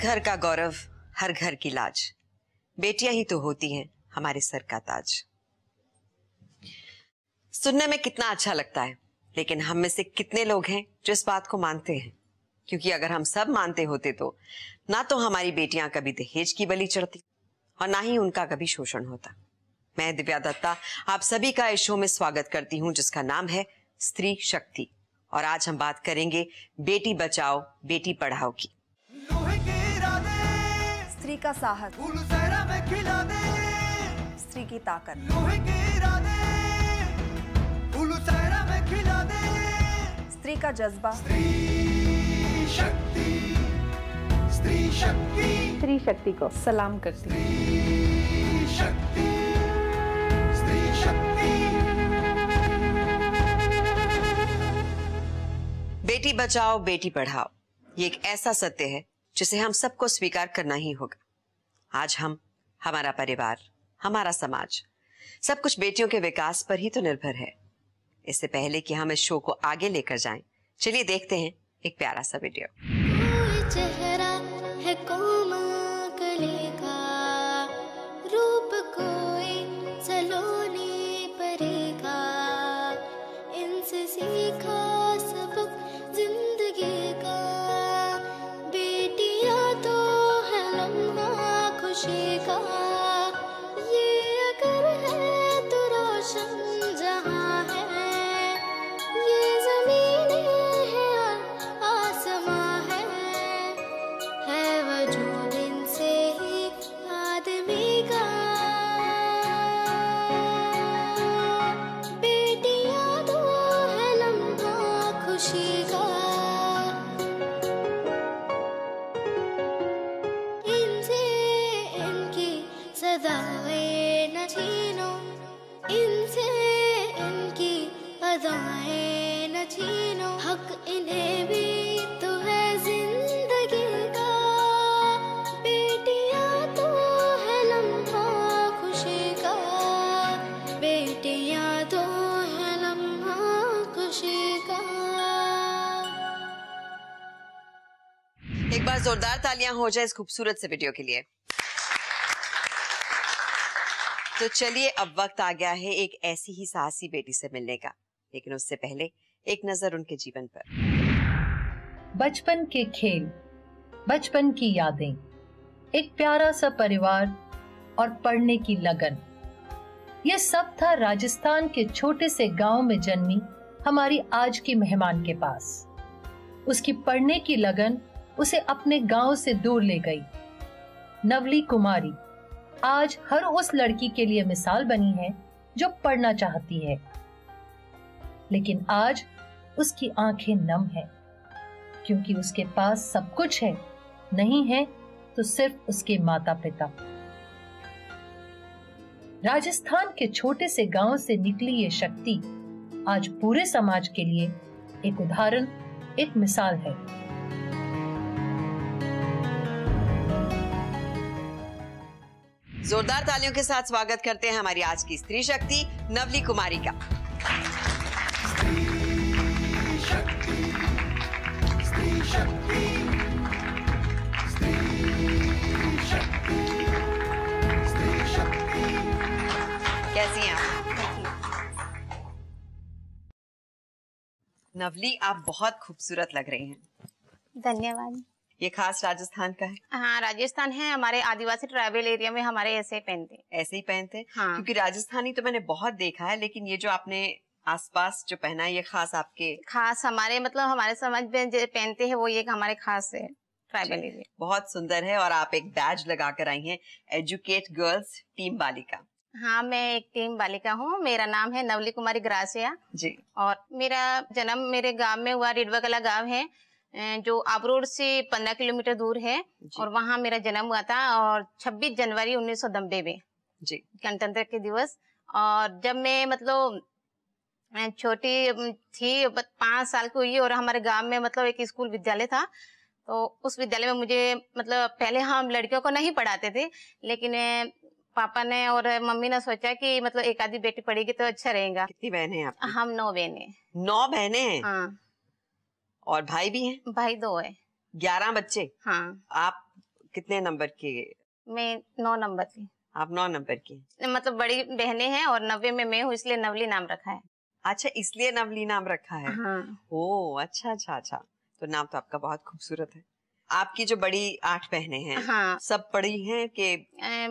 घर का गौरव, हर घर की लाज। बेटियाँ ही तो होती हैं हमारे सर का ताज। सुनने में कितना अच्छा लगता है, लेकिन हम में से कितने लोग हैं जो इस बात को मानते हैं? क्योंकि अगर हम सब मानते होते तो ना तो हमारी बेटियाँ कभी दहेज की बलि चढ़ती और ना ही उनका कभी शोषण होता। मैं दिव्या दत्ता, आप सभी का इस शो में स्वागत करती हूँ, जिसका नाम है स्त्री शक्ति। और आज हम बात करेंगे बेटी बचाओ, बेटी पढ़ाओ की। स्त्री का साहस। फूल सहरा में खिला स्त्री की ताकत। स्त्री का जज्बा। स्त्री शक्ति। स्त्री शक्ति। स्त्री शक्ति को। सलाम करती हूँ। शक्ति। स्त्री शक्ति। बेटी बचाओ बेटी पढ़ाओ। ये एक ऐसा सत्य है जिसे हम सबको स्वीकार करना ही होगा। आज हम हमारा परिवार हमारा समाज सब कुछ बेटियों के विकास पर ही तो निर्भर है। इससे पहले कि हम इस शो को आगे लेकर जाएँ, चलिए देखते हैं एक प्यारा सा वीडियो हो जाए इस खूबसूरत से वीडियो के लिए। तो चलिए अब वक्त आ गया है एक ऐसी ही साहसी बेटी से मिलने का, लेकिन उससे पहले एक नज़र उनके जीवन पर। बचपन के खेल, बचपन की यादें, एक प्यारा सा परिवार और पढ़ने की लगन। ये सब था राजस्थान के छोटे से गाँव में जन्मी हमारी आज की मेहमान के पास। उसकी पढ़ने की लगन उसे अपने गाँव से दूर ले गई। नवली कुमारी, आज हर उस लड़की के लिए मिसाल बनी है जो पढ़ना चाहती है। लेकिन आज उसकी आँखें नम है, क्योंकि उसके पास सब कुछ है। नहीं है तो सिर्फ़ उसके माता पिता राजस्थान के छोटे से गाँव से निकली ये शक्ति आज पूरे समाज के लिए एक उदाहरण, एक मिसाल है। जोरदार तालियों के साथ स्वागत करते हैं हमारी आज की स्त्री शक्ति, नवली कुमारी का। कैसी हैं नवली, आप बहुत खूबसूरत लग रही हैं। धन्यवाद। ये खास राजस्थान का है? हाँ राजस्थान है हमारे आदिवासी ट्राइबल एरिया में हमारे ऐसे ही पहनते हैं। ऐसे ही पहनते हैं? हाँ। क्योंकि राजस्थानी तो मैंने बहुत देखा है लेकिन ये जो आपने आसपास जो पहना है ये खास आपके खास हमारे मतलब हमारे समाज में जो पहनते हैं वो ये हमारे खास है ट्राइबल एरिया। बहुत सुंदर है और आप एक बैज लगा कर आई हैं एजुकेट गर्ल्स टीम बालिका हाँ मैं एक टीम बालिका हूँ मेरा नाम है नवली कुमारी ग्रासिया। जी। और मेरा जन्म मेरे गाँव में हुआ रिडवा कला गाँव है। जो आबरोड से पंद्रह किलोमीटर दूर है और वहाँ मेरा जन्म हुआ था और 26 जनवरी उन्नीस सौ में जी। गणतंत्र के दिवस। और जब मैं मतलब छोटी थी पाँच साल की हुई और हमारे गाँव में मतलब एक स्कूल विद्यालय था तो उस विद्यालय में मुझे मतलब पहले हम लड़कियों को नहीं पढ़ाते थे लेकिन पापा ने और मम्मी ने सोचा कि मतलब एक आधी बेटी पढ़ेगी तो अच्छा रहेगा। कितनी बहनें हैं आपकी? हम नौ बहने। नौ बहनें हैं? हाँ। और भाई भी हैं? भाई दो है। ग्यारह बच्चे? हाँ। आप कितने नंबर के? मैं नौ नंबर की। आप नौ नंबर के। मतलब बड़ी बहने हैं और नब्बे में मैं हूँ इसलिए नवली नाम रखा है। अच्छा इसलिए नवली नाम रखा है? हाँ। ओ अच्छा अच्छा अच्छा। तो नाम तो आपका बहुत खूबसूरत है। आपकी जो बड़ी आठ बहने हैं हाँ। सब पढ़ी हैं कि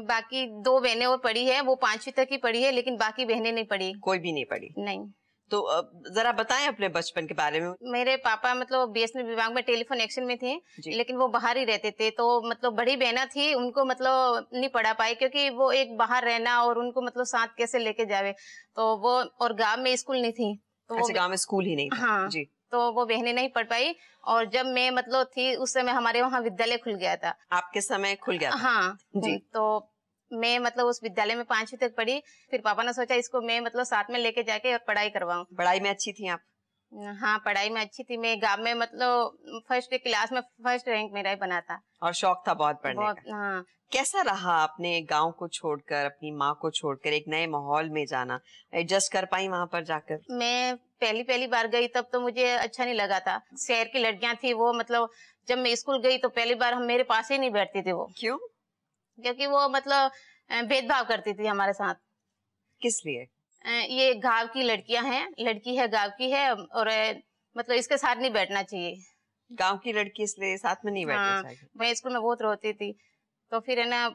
बाकी दो बहनें और पढ़ी है वो पांचवी तक ही पढ़ी है लेकिन बाकी बहनें नहीं पढ़ी। कोई भी नहीं पढ़ी? नहीं। तो जरा बताएँ अपने बचपन के बारे में। मेरे पापा मतलब बीएसएनएल विभाग में टेलीफोन एक्शन में थे लेकिन वो बाहर ही रहते थे तो मतलब बड़ी बहना थी उनको मतलब नहीं पढ़ा पाई क्योंकि वो एक बाहर रहना और उनको मतलब साथ कैसे लेके जावे। तो वो और गाँव में स्कूल नहीं थी तो अच्छा गाँव में स्कूल ही नहीं था। हाँ। जी। तो वो बहनें नहीं पढ़ पाई और जब मैं मतलब थी उस समय हमारे वहाँ विद्यालय खुल गया था। आपके समय खुल गया था। हाँ जी। तो मैं मतलब उस विद्यालय में पांचवी तक पढ़ी फिर पापा ने सोचा इसको मैं मतलब साथ में लेके जाके और पढ़ाई करवाऊँ। पढ़ाई में अच्छी थी आप? हाँ पढ़ाई में अच्छी थी। मैं गाँव में मतलब फ़र्स्ट क्लास में फ़र्स्ट रैंक मेरा ही बना था। और शौक था बहुत पढ़ने बहुत का। हाँ। कैसा रहा आपने गाँव को छोड़कर अपनी माँ को छोड़कर एक नए माहौल में जाना? एडजस्ट कर पाई वहाँ पर जाकर? मैं पहली पहली बार गई तब तो मुझे अच्छा नहीं लगा था। शहर की लड़कियाँ थी वो मतलब जब मैं स्कूल गई तो पहली बार हम मेरे पास ही नहीं बैठती थी वो। क्यों? क्योंकि वो मतलब भेदभाव करती थी हमारे साथ। किस लिए? ये गाँव की लड़कियाँ हैं लड़की है गाँव की है और मतलब इसके साथ नहीं बैठना चाहिए। गाँव की लड़की इसलिए साथ में नहीं बैठना हाँ, चाहिए। मैं स्कूल में बहुत रोती थी तो फिर है ना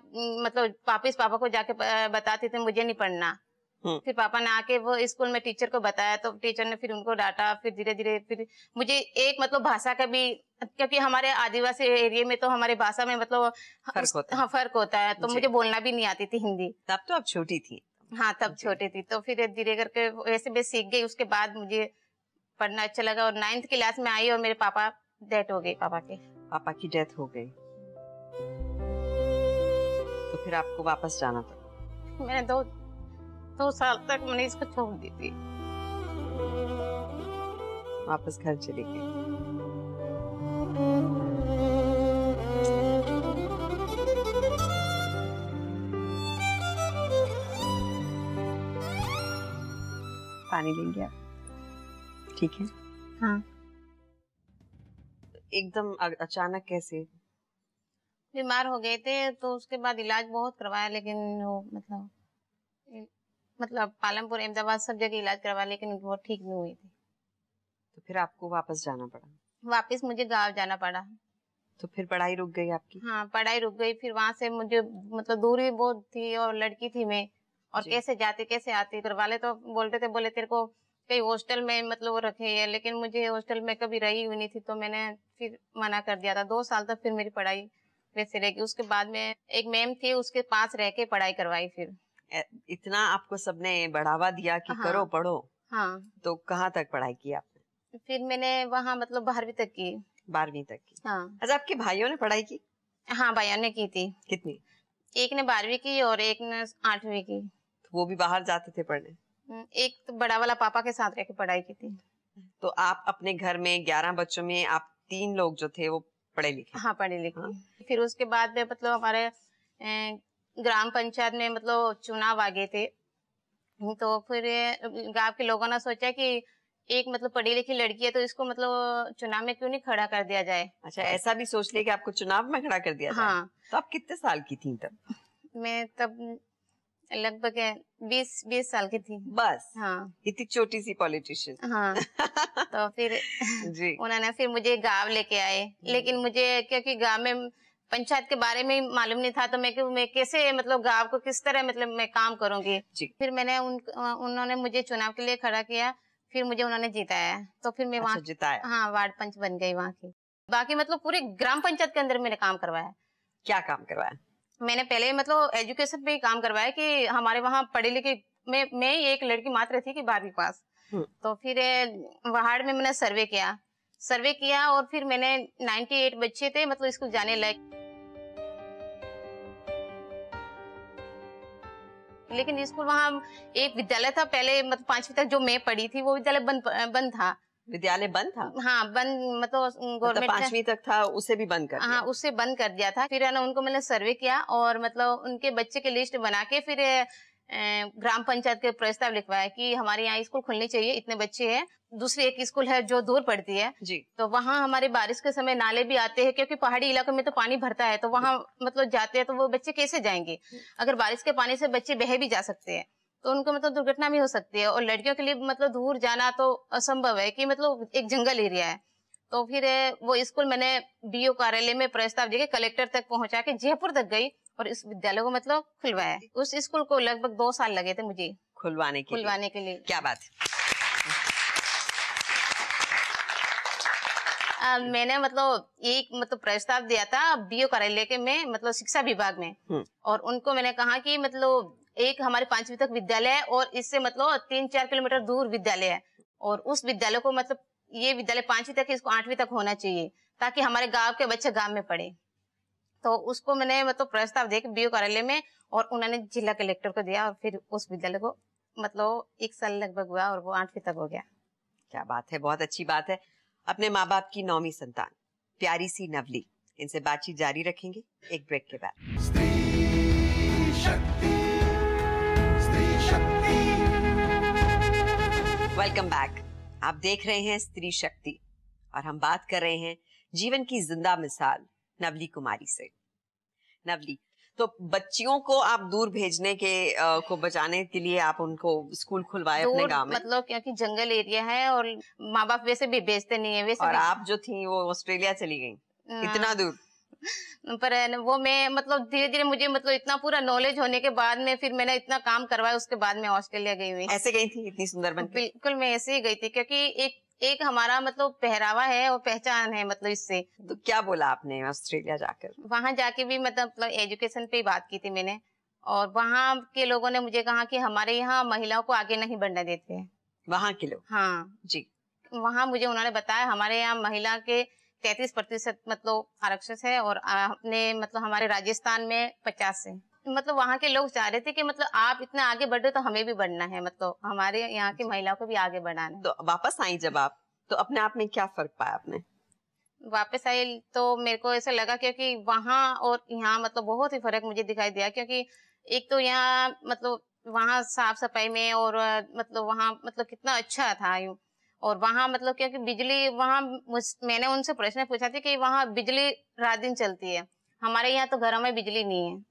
मतलब वापिस पापा को जाके बताती थी मुझे नहीं पढ़ना। फिर पापा ने आके वो स्कूल में टीचर को बताया तो टीचर ने फिर उनको डांटा फिर धीरे धीरे फिर मुझे एक मतलब भाषा का भी क्योंकि हमारे आदिवासी एरिया में तो हमारे भाषा में मतलब फ़र्क होता है। हाँ फ़र्क होता है तो मुझे बोलना भी नहीं आती थी हिंदी। तब तो आप छोटी थी। हाँ तब छोटी थी तो फिर धीरे करके वैसे मैं सीख गई उसके बाद मुझे पढ़ना अच्छा लगा और नाइन्थ क्लास में आई और मेरे पापा डेथ हो गई पापा के। पापा की डेथ हो गई। तो फिर आपको वापस जाना पड़ा मैंने दो दो साल तक मैंने इसको छोड़ दी थी। वापस घर चले गए पानी लेंगे आप? ठीक है? हाँ। एकदम अचानक कैसे? बीमार हो गए थे तो उसके बाद इलाज बहुत करवाया लेकिन वो मतलब मतलब पालमपुर अहमदाबाद सब जगह इलाज करवाया लेकिन वो ठीक नहीं हुई थी। तो फिर आपको वापस जाना पड़ा? वापस मुझे गाँव जाना पड़ा। तो फिर पढ़ाई रुक गई आपकी? हाँ पढ़ाई रुक गई। फिर वहाँ से मुझे मतलब दूरी बहुत थी और लड़की थी मैं। और कैसे जाती कैसे आती? घर वाले तो बोलते थे बोले तेरे को कई हॉस्टल में मतलब वो रखे है। लेकिन मुझे हॉस्टल में कभी रही हुई नहीं थी तो मैंने फिर मना कर दिया था। दो साल तक फिर मेरी पढ़ाई वैसे रहेगी उसके बाद में एक मैम थी उसके पास रह के पढ़ाई करवाई फिर। इतना आपको सबने बढ़ावा दिया कि हाँ। करो पढ़ो। हाँ। तो कहाँ तक पढ़ाई की आपने? फिर मैंने वहाँ मतलब बारहवीं तक की। बारहवीं तक की। हाँ। अच्छा आपके भाइयों ने पढ़ाई की? हाँ भाइयों ने की थी। कितनी? एक ने बारहवीं की और एक ने आठवीं की। तो वो भी बाहर जाते थे पढ़ने? हम्म, एक तो बड़ा वाला पापा के साथ रह के पढ़ाई की थी। तो आप अपने घर में ग्यारह बच्चों में आप तीन लोग जो थे वो पढ़े लिखे? हाँ पढ़ी लिखी। हाँ। फिर उसके बाद में मतलब हमारे ग्राम पंचायत में मतलब चुनाव आ गए थे। तो फिर गाँव के लोगों ने सोचा कि एक मतलब पढ़ी लिखी लड़की है तो इसको मतलब चुनाव में क्यों नहीं खड़ा कर दिया जाए? अच्छा ऐसा भी सोच लिया कि आपको चुनाव में खड़ा कर दिया जाए? हाँ। तो आप कितने साल की थी तब? मैं तब लगभग बीस बीस साल की थी। बस? हाँ। इतनी छोटी सी पॉलिटिशियन। हाँ। तो फिर जी। उन्होंने फिर मुझे गाँव लेके आए। लेकिन मुझे क्योंकि गाँव में पंचायत के बारे में मालूम नहीं था तो मैं मैं कैसे मतलब गाँव को किस तरह मतलब मैं काम करूँगी? फिर मैंने उन उन्होंने मुझे चुनाव के लिए खड़ा किया फिर मुझे उन्होंने जिताया। तो फिर मैं अच्छा वहाँ जिताया। हाँ वार्ड पंच बन गई वहाँ की। बाकी मतलब पूरे ग्राम पंचायत के अंदर मैंने काम करवाया। क्या काम करवाया? मैंने पहले मतलब एजुकेशन पे काम करवाया कि हमारे वहाँ पढ़े लिखे मैं मैं एक लड़की मात्र थी कि बारहवीं पास। हम्म। तो फिर ए, वार्ड में मैंने सर्वे किया। सर्वे किया और फिर मैंने 98 बच्चे थे मतलब स्कूल जाने लायक। लेकिन स्कूल वहाँ एक विद्यालय था पहले मतलब पांचवी तक जो मैं पढ़ी थी वो विद्यालय बंद बंद था। विद्यालय बंद था? हाँ बंद मतलब मतलब गवर्नमेंट पांचवी तक था उसे भी बंद कर हाँ उसे बंद कर दिया था। फिर है ना उनको मैंने सर्वे किया और मतलब उनके बच्चे के लिस्ट बना के फिर ग्राम पंचायत के प्रस्ताव लिखवाया कि हमारे यहाँ स्कूल खुलनी चाहिए इतने बच्चे हैं। दूसरी एक स्कूल है जो दूर पड़ती है। जी। तो वहाँ हमारे बारिश के समय नाले भी आते हैं क्योंकि पहाड़ी इलाकों में तो पानी भरता है तो वहाँ मतलब जाते हैं तो वो बच्चे कैसे जाएँगे? अगर बारिश के पानी से बच्चे बह भी जा सकते हैं तो उनको मतलब दुर्घटना भी हो सकती है। और लड़कियों के लिए मतलब दूर जाना तो असंभव है कि मतलब एक जंगल एरिया है। तो फिर वो स्कूल मैंने बीओ कार्यालय में प्रस्ताव देके कलेक्टर तक पहुँचा के जयपुर तक गई। और इस विद्यालय को मतलब खुलवाया उस स्कूल को लगभग दो साल लगे थे मुझे। खुलवाने के खुलवाने के लिए। क्या बात अ, मैंने मतलब एक मतलब प्रस्ताव दिया था बीओ कार्यालय के में मतलब शिक्षा विभाग में। हम्म। और उनको मैंने कहा कि मतलब एक हमारे पांचवी तक विद्यालय है और इससे मतलब तीन चार किलोमीटर दूर विद्यालय है। और उस विद्यालय को मतलब ये विद्यालय पांचवी तक इसको आठवीं तक होना चाहिए ताकि हमारे गाँव के बच्चे गाँव में पढ़े। तो उसको मैंने मतलब प्रस्ताव दे बीओ कार्यालय में और उन्होंने जिला कलेक्टर को दिया और फिर उस विद्यालय को मतलब एक साल लगभग हुआ और वो आठवीं तक हो गया। क्या बात है बहुत अच्छी बात है। अपने माँ बाप की नौवीं संतान प्यारी सी नवली इनसे बातचीत जारी रखेंगे एक ब्रेक के बाद। स्त्री शक्ति स्त्री शक्ति। वेलकम बैक आप देख रहे हैं स्त्री शक्ति और हम बात कर रहे हैं जीवन की ज़िंदा मिसाल नवली कुमारी से। नवली तो बच्चियों को आप दूर भेजने के अ, को बचाने के लिए आप उनको स्कूल खुलवाए अपने गाँव में? मतलब क्योंकि जंगल एरिया है और माँ बाप वैसे भी बेचते नहीं है वैसे और आप जो थी वो ऑस्ट्रेलिया चली गई हाँ, इतना दूर? पर वो मैं मतलब धीरे धीरे मुझे मतलब इतना पूरा नॉलेज होने के बाद में फिर मैंने इतना काम करवाया उसके बाद में ऑस्ट्रेलिया गई हुई। ऐसे गई थी इतनी सुंदर बन बिल्कुल मैं ऐसे ही गई थी क्योंकि एक एक हमारा मतलब पहरावा है और पहचान है मतलब इससे। तो क्या बोला आपने ऑस्ट्रेलिया जाकर? वहाँ जाके भी मतलब मतलब एजुकेशन पे बात की थी मैंने। और वहाँ के लोगों ने मुझे कहा कि हमारे यहाँ महिलाओं को आगे नहीं बढ़ने देते हैं। वहाँ के लोग? हाँ। जी। वहाँ मुझे उन्होंने बताया हमारे यहाँ महिला के तैतीस प्रतिशत मतलब आरक्षित है और अपने मतलब हमारे राजस्थान में पचास है। मतलब वहाँ के लोग चाह रहे थे कि मतलब आप इतना आगे बढ़ रहे तो हमें भी बढ़ना है मतलब हमारे यहाँ की महिलाओं को भी आगे बढ़ाना है। तो वापस आई जब आप तो अपने आप में क्या फ़र्क पाया आपने? वापस आई तो मेरे को ऐसा लगा क्योंकि वहाँ और यहाँ मतलब बहुत ही फ़र्क मुझे दिखाई दिया क्योंकि एक तो यहाँ मतलब वहाँ साफ़ सफ़ाई में और मतलब वहाँ मतलब कितना अच्छा था यूँ। और वहाँ मतलब क्योंकि बिजली वहाँ मैंने उनसे प्रश्न पूछा था कि वहाँ बिजली रात दिन चलती है। हमारे यहाँ तो घरों में बिजली नहीं है।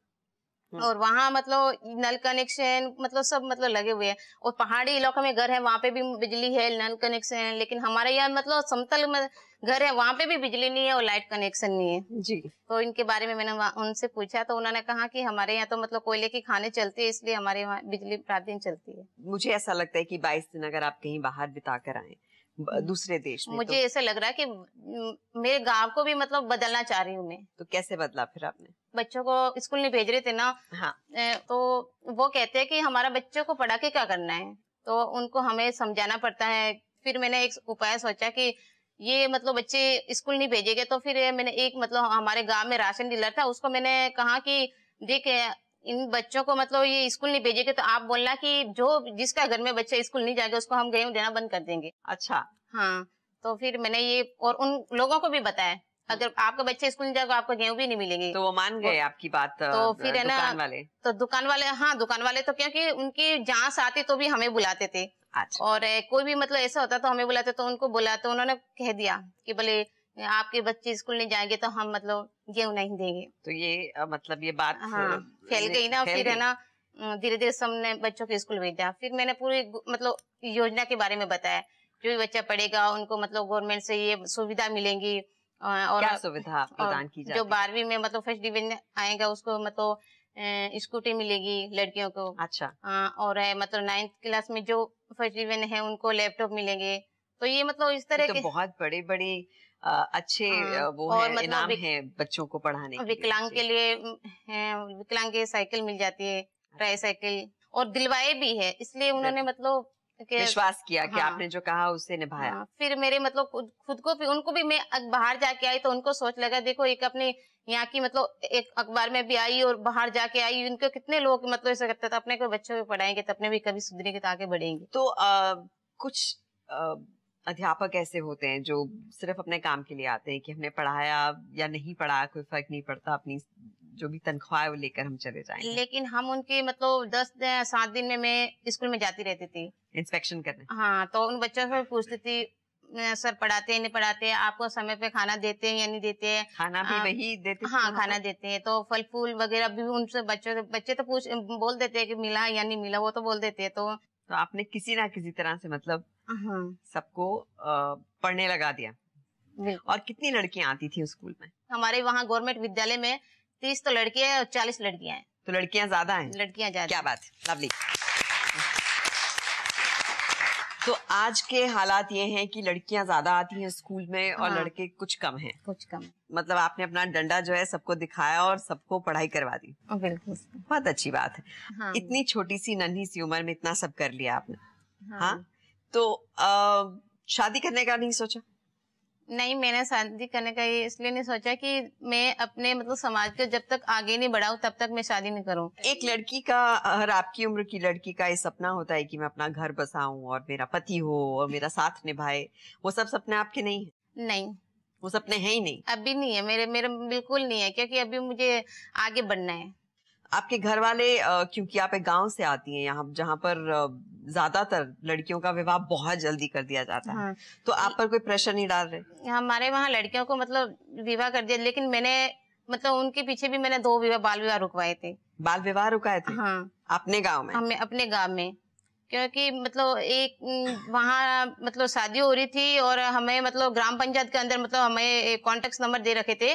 और वहाँ मतलब नल कनेक्शन मतलब सब मतलब लगे हुए हैं। और पहाड़ी इलाकों में घर है वहाँ पे भी बिजली है नल कनेक्शन है लेकिन हमारे यहाँ मतलब समतल में घर है वहाँ पे भी बिजली नहीं है और लाइट कनेक्शन नहीं है। जी। तो इनके बारे में मैंने उनसे पूछा तो उन्होंने कहा कि हमारे यहाँ तो मतलब कोयले की खाने चलती है इसलिए हमारे यहाँ बिजली रात दिन चलती है। मुझे ऐसा लगता है कि 22 दिन अगर आप कहीं बाहर बिता कर आए दूसरे देश में मुझे ऐसा तो, लग रहा है कि मेरे गाँव को भी मतलब बदलना चाह रही हूँ मैं। तो, तो कैसे बदला फिर आपने? बच्चों को स्कूल नहीं भेज रहे थे ना। हाँ। तो वो कहते हैं कि हमारा बच्चों को पढ़ा के क्या करना है? तो उनको हमें समझाना पड़ता है। फिर मैंने एक उपाय सोचा कि ये मतलब बच्चे स्कूल नहीं भेजेंगे तो फिर मैंने एक मतलब हमारे गाँव में राशन डीलर था उसको मैंने कहा कि देख इन बच्चों को मतलब ये स्कूल नहीं भेजेंगे तो आप बोलना कि जो जिसका घर में बच्चा स्कूल नहीं जाएगा उसको हम गेहूँ देना बंद कर देंगे। अच्छा। हाँ तो फिर मैंने ये और उन लोगों को भी बताया अगर आपका बच्चा स्कूल नहीं जाएगा आपको गेहूँ भी नहीं मिलेंगे। तो वो मान गए आपकी बात तो फिर है ना- दुकान वाले। तो दुकान वाले हाँ दुकान वाले तो क्योंकि उनकी जाँच आती तो भी हमें बुलाते थे। अच्छा। और कोई भी मतलब ऐसा होता तो हमें बुलाते तो उनको बुला तो उन्होंने कह दिया कि बोले आपके बच्चे स्कूल नहीं जाएँगे तो हम मतलब गेहूँ नहीं देंगे। तो ये मतलब ये बात हाँ फैल गई ना फिर है। ना धीरे धीरे सबने बच्चों के स्कूल भेजा फिर मैंने पूरी मतलब योजना के बारे में बताया। जो भी बच्चा पढ़ेगा उनको मतलब गवर्नमेंट से ये सुविधा मिलेंगी और क्या सुविधा प्रदान की जाती जो बारहवीं में मतलब फ़र्स्ट डिवीज़न आएगा उसको मतलब स्कूटी मिलेगी लड़कियों को। अच्छा। और है मतलब नाइन्थ क्लास में जो फ़र्स्ट डिवीज़न है उनको लैपटॉप मिलेंगे। तो ये मतलब इस तरह तो के बहुत बड़े बड़े अच्छे हाँ, वो और है मतलब इनाम विक- है बच्चों को पढ़ाने विकलांग के लिए विकलांग के साइकिल मिल जाती है ट्राई साइकिल और दिलवाए भी है इसलिए उन्होंने मतलब विश्वास किया कि हाँ। आपने जो कहा उसे निभाया। हाँ, फिर मेरे मतलब खुद को भी उनको भी मैं बाहर जाके आई तो उनको सोच लगा देखो एक अपने यहाँ की मतलब एक अखबार में भी आई और बाहर जाके आई उनको कितने लोग मतलब ऐसा करते थे अपने को बच्चों को पढ़ाएँगे तो अपने भी कभी सुधरेंगे तो आगे बढ़ेंगे। तो अ, कुछ अ, अध्यापक ऐसे होते हैं जो सिर्फ़ अपने काम के लिए आते हैं कि हमने पढ़ाया या नहीं पढ़ाया कोई फ़र्क नहीं पड़ता अपनी जो भी तनख्वाह है वो लेकर हम चले जाएँगे। लेकिन हम उनके मतलब दस दिन- सात दिन में मैं स्कूल में जाती रहती थी। इंस्पेक्शन करने। हाँ तो उन बच्चों से पूछती थी सर पढ़ाते हैं नहीं पढ़ाते हैं? आपको समय पे खाना देते हैं या नहीं देते हैं? खाना भी वही देते हाँ खाना देते हैं। तो फल फूल वगैरह भी उनसे बच्चों बच्चे तो पूछ बोल देते हैं कि मिला या नहीं मिला वो तो बोल देते हैं तो तो आपने किसी ना किसी तरह से मतलब सबको पढ़ने लगा दिया। और कितनी लड़कियाँ आती थी स्कूल में? हमारे वहाँ गवर्नमेंट विद्यालय में तीस तो लड़के हैं और चालीस लड़कियाँ हैं। तो लड़कियाँ ज़्यादा हैं? लड़कियाँ ज़्यादा। क्या बात है। लवली तो आज के हालात ये हैं कि लड़कियाँ ज़्यादा आती हैं स्कूल में और हाँ। लड़के कुछ कम हैं। कुछ कम। मतलब आपने अपना डंडा जो है सबको दिखाया और सबको पढ़ाई करवा दी। बिल्कुल। बहुत अच्छी बात है। हाँ। इतनी छोटी सी नन्ही सी उम्र में इतना सब कर लिया आपने। हाँ। हाँ? तो शादी करने का नहीं सोचा? नहीं मैंने शादी करने का ये इसलिए नहीं सोचा कि मैं अपने मतलब समाज को जब तक आगे नहीं बढ़ाऊं तब तक मैं शादी नहीं करूँ। एक लड़की का हर आपकी उम्र की लड़की का ये सपना होता है कि मैं अपना घर बसाऊं और मेरा पति हो और मेरा साथ निभाए। वो सब सपने आपके नहीं है? नहीं। वो सपने हैं ही नहीं। अभी नहीं है। मेरे मेरे बिल्कुल नहीं है क्योंकि अभी मुझे आगे बढ़ना है। आपके घर वाले क्योंकि आप एक गाँव से आती हैं यहाँ जहाँ पर ज़्यादातर लड़कियों का विवाह बहुत जल्दी कर दिया जाता है। हाँ। तो आप पर कोई प्रेशर नहीं डाल रहे? हमारे वहाँ लड़कियों को मतलब विवाह कर दिया लेकिन मैंने मतलब उनके पीछे भी मैंने दो विवाह बाल विवाह रुकवाए थे। बाल विवाह रुकाए थे? हाँ। अपने गाँव में? हमें अपने गाँव में। क्योंकि मतलब एक वहाँ मतलब शादी हो रही थी और हमें मतलब ग्राम पंचायत के अंदर मतलब हमें कॉन्टेक्ट नंबर दे रखे थे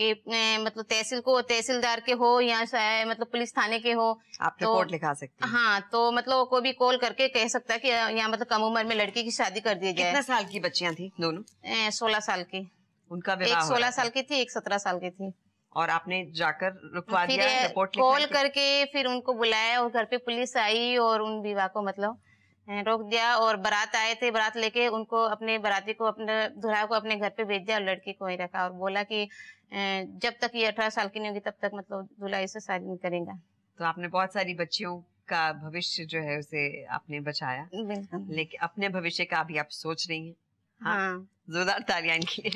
कि मतलब तहसील को तहसीलदार के हो या मतलब पुलिस थाने के हो आप तो- रिपोर्ट लिखा सकते हैं। हाँ तो मतलब कोई भी कॉल करके कह सकता है कि यहाँ मतलब कम उम्र में लड़की की शादी कर दी कितने जाए साल की बच्चियाँ थी दोनों? सोलह साल की। उनका एक सोलह साल की थी एक सत्रह साल की थी। और आपने जाकर रुकवा दिया रिपोर्ट कॉल करके फिर उनको बुलाया और घर पे पुलिस आई और उन विवाह को मतलब रोक दिया और बारात आए थे बारात लेके उनको अपने बाराती को अपने दुल्हा को अपने घर पे भेज दिया और लड़की को वहीं रखा और बोला कि जब तक ये अठारह साल की नहीं होगी तब तक मतलब दूल्हा इसे शादी नहीं करेगा। तो आपने बहुत सारी बच्चियों का भविष्य जो है उसे आपने बचाया। बिल्कुल। लेकिन अपने भविष्य का अभी आप सोच रही हैं? हाँ। हाँ। जोरदार तालियाँ लिए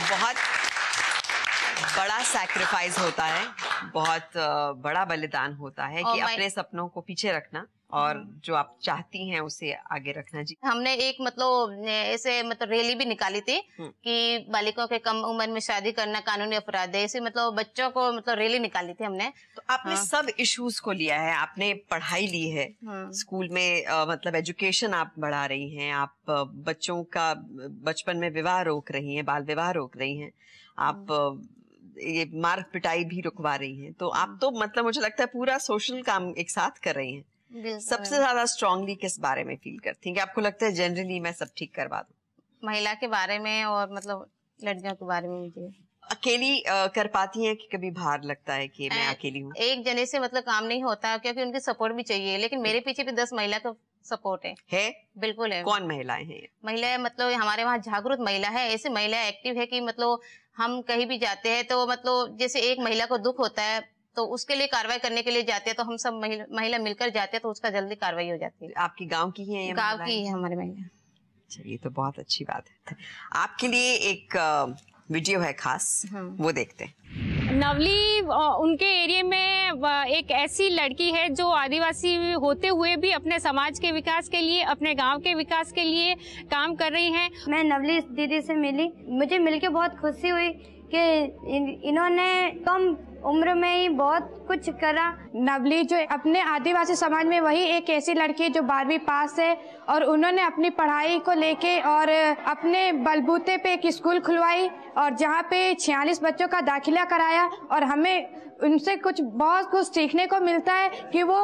बहुत बड़ा सैक्रिफाइस होता है बहुत बड़ा बलिदान होता है कि अपने सपनों को पीछे रखना। और जो आप चाहती हैं उसे आगे रखना जी हमने एक मतलब ऐसे मतलब रैली भी निकाली थी। कि बालिकाओं के कम उम्र में शादी करना कानूनी अपराध है ऐसे मतलब बच्चों को मतलब रैली निकाली थी हमने तो आपने हाँ। सब इश्यूज़ को लिया है आपने पढ़ाई ली है हाँ। स्कूल में अ, मतलब एजुकेशन आप बढ़ा रही हैं आप बच्चों का बचपन में विवाह रोक रही हैं बाल विवाह रोक रही हैं आप ये मार पिटाई भी रुकवा रही हैं तो आप तो मतलब मुझे लगता है पूरा सोशल काम एक साथ कर रही हैं। सबसे ज़्यादा स्ट्रांगली किस बारे में फील करती हैं? कि आपको लगता है जनरली मैं सब ठीक करवा दूँ? महिला के बारे में और मतलब लड़कियों के बारे में मुझे। अकेली अ, कर पाती हैं कि कभी भार लगता है कि मैं अकेली हूँ? एक जने से मतलब काम नहीं होता क्योंकि उनकी सपोर्ट भी चाहिए लेकिन मेरे पीछे भी दस महिला का सपोर्ट है। है? बिल्कुल है। कौन महिलाएँ हैं? महिला मतलब हमारे वहाँ जागरूक महिला है ऐसी महिला एक्टिव है कि मतलब हम कहीं भी जाते हैं तो मतलब जैसे एक महिला को दुख होता है तो उसके लिए कार्रवाई करने के लिए जाते हैं तो हम सब महिला, महिला मिलकर जाते हैं तो उसका जल्दी कार्रवाई हो जाती है। आपकी गाँव की है गाँव की है हमारी महिला। चलिए तो बहुत अच्छी बात है। आपके लिए एक वीडियो है खास हाँ। वो देखते हैं। नवली उनके एरिया में एक ऐसी लड़की है जो आदिवासी होते हुए भी अपने समाज के विकास के लिए अपने गाँव के विकास के लिए काम कर रही हैं। मैं नवली दीदी से मिली। मुझे मिलके बहुत खुशी हुई कि इन्होंने कम उम्र में ही बहुत कुछ करा। नवली जो अपने आदिवासी समाज में वही एक ऐसी लड़की है जो बारहवीं पास है और उन्होंने अपनी पढ़ाई को लेके और अपने बलबूते पे एक स्कूल खुलवाई और जहाँ पे छियालीस बच्चों का दाखिला कराया और हमें उनसे कुछ बहुत कुछ सीखने को मिलता है कि वो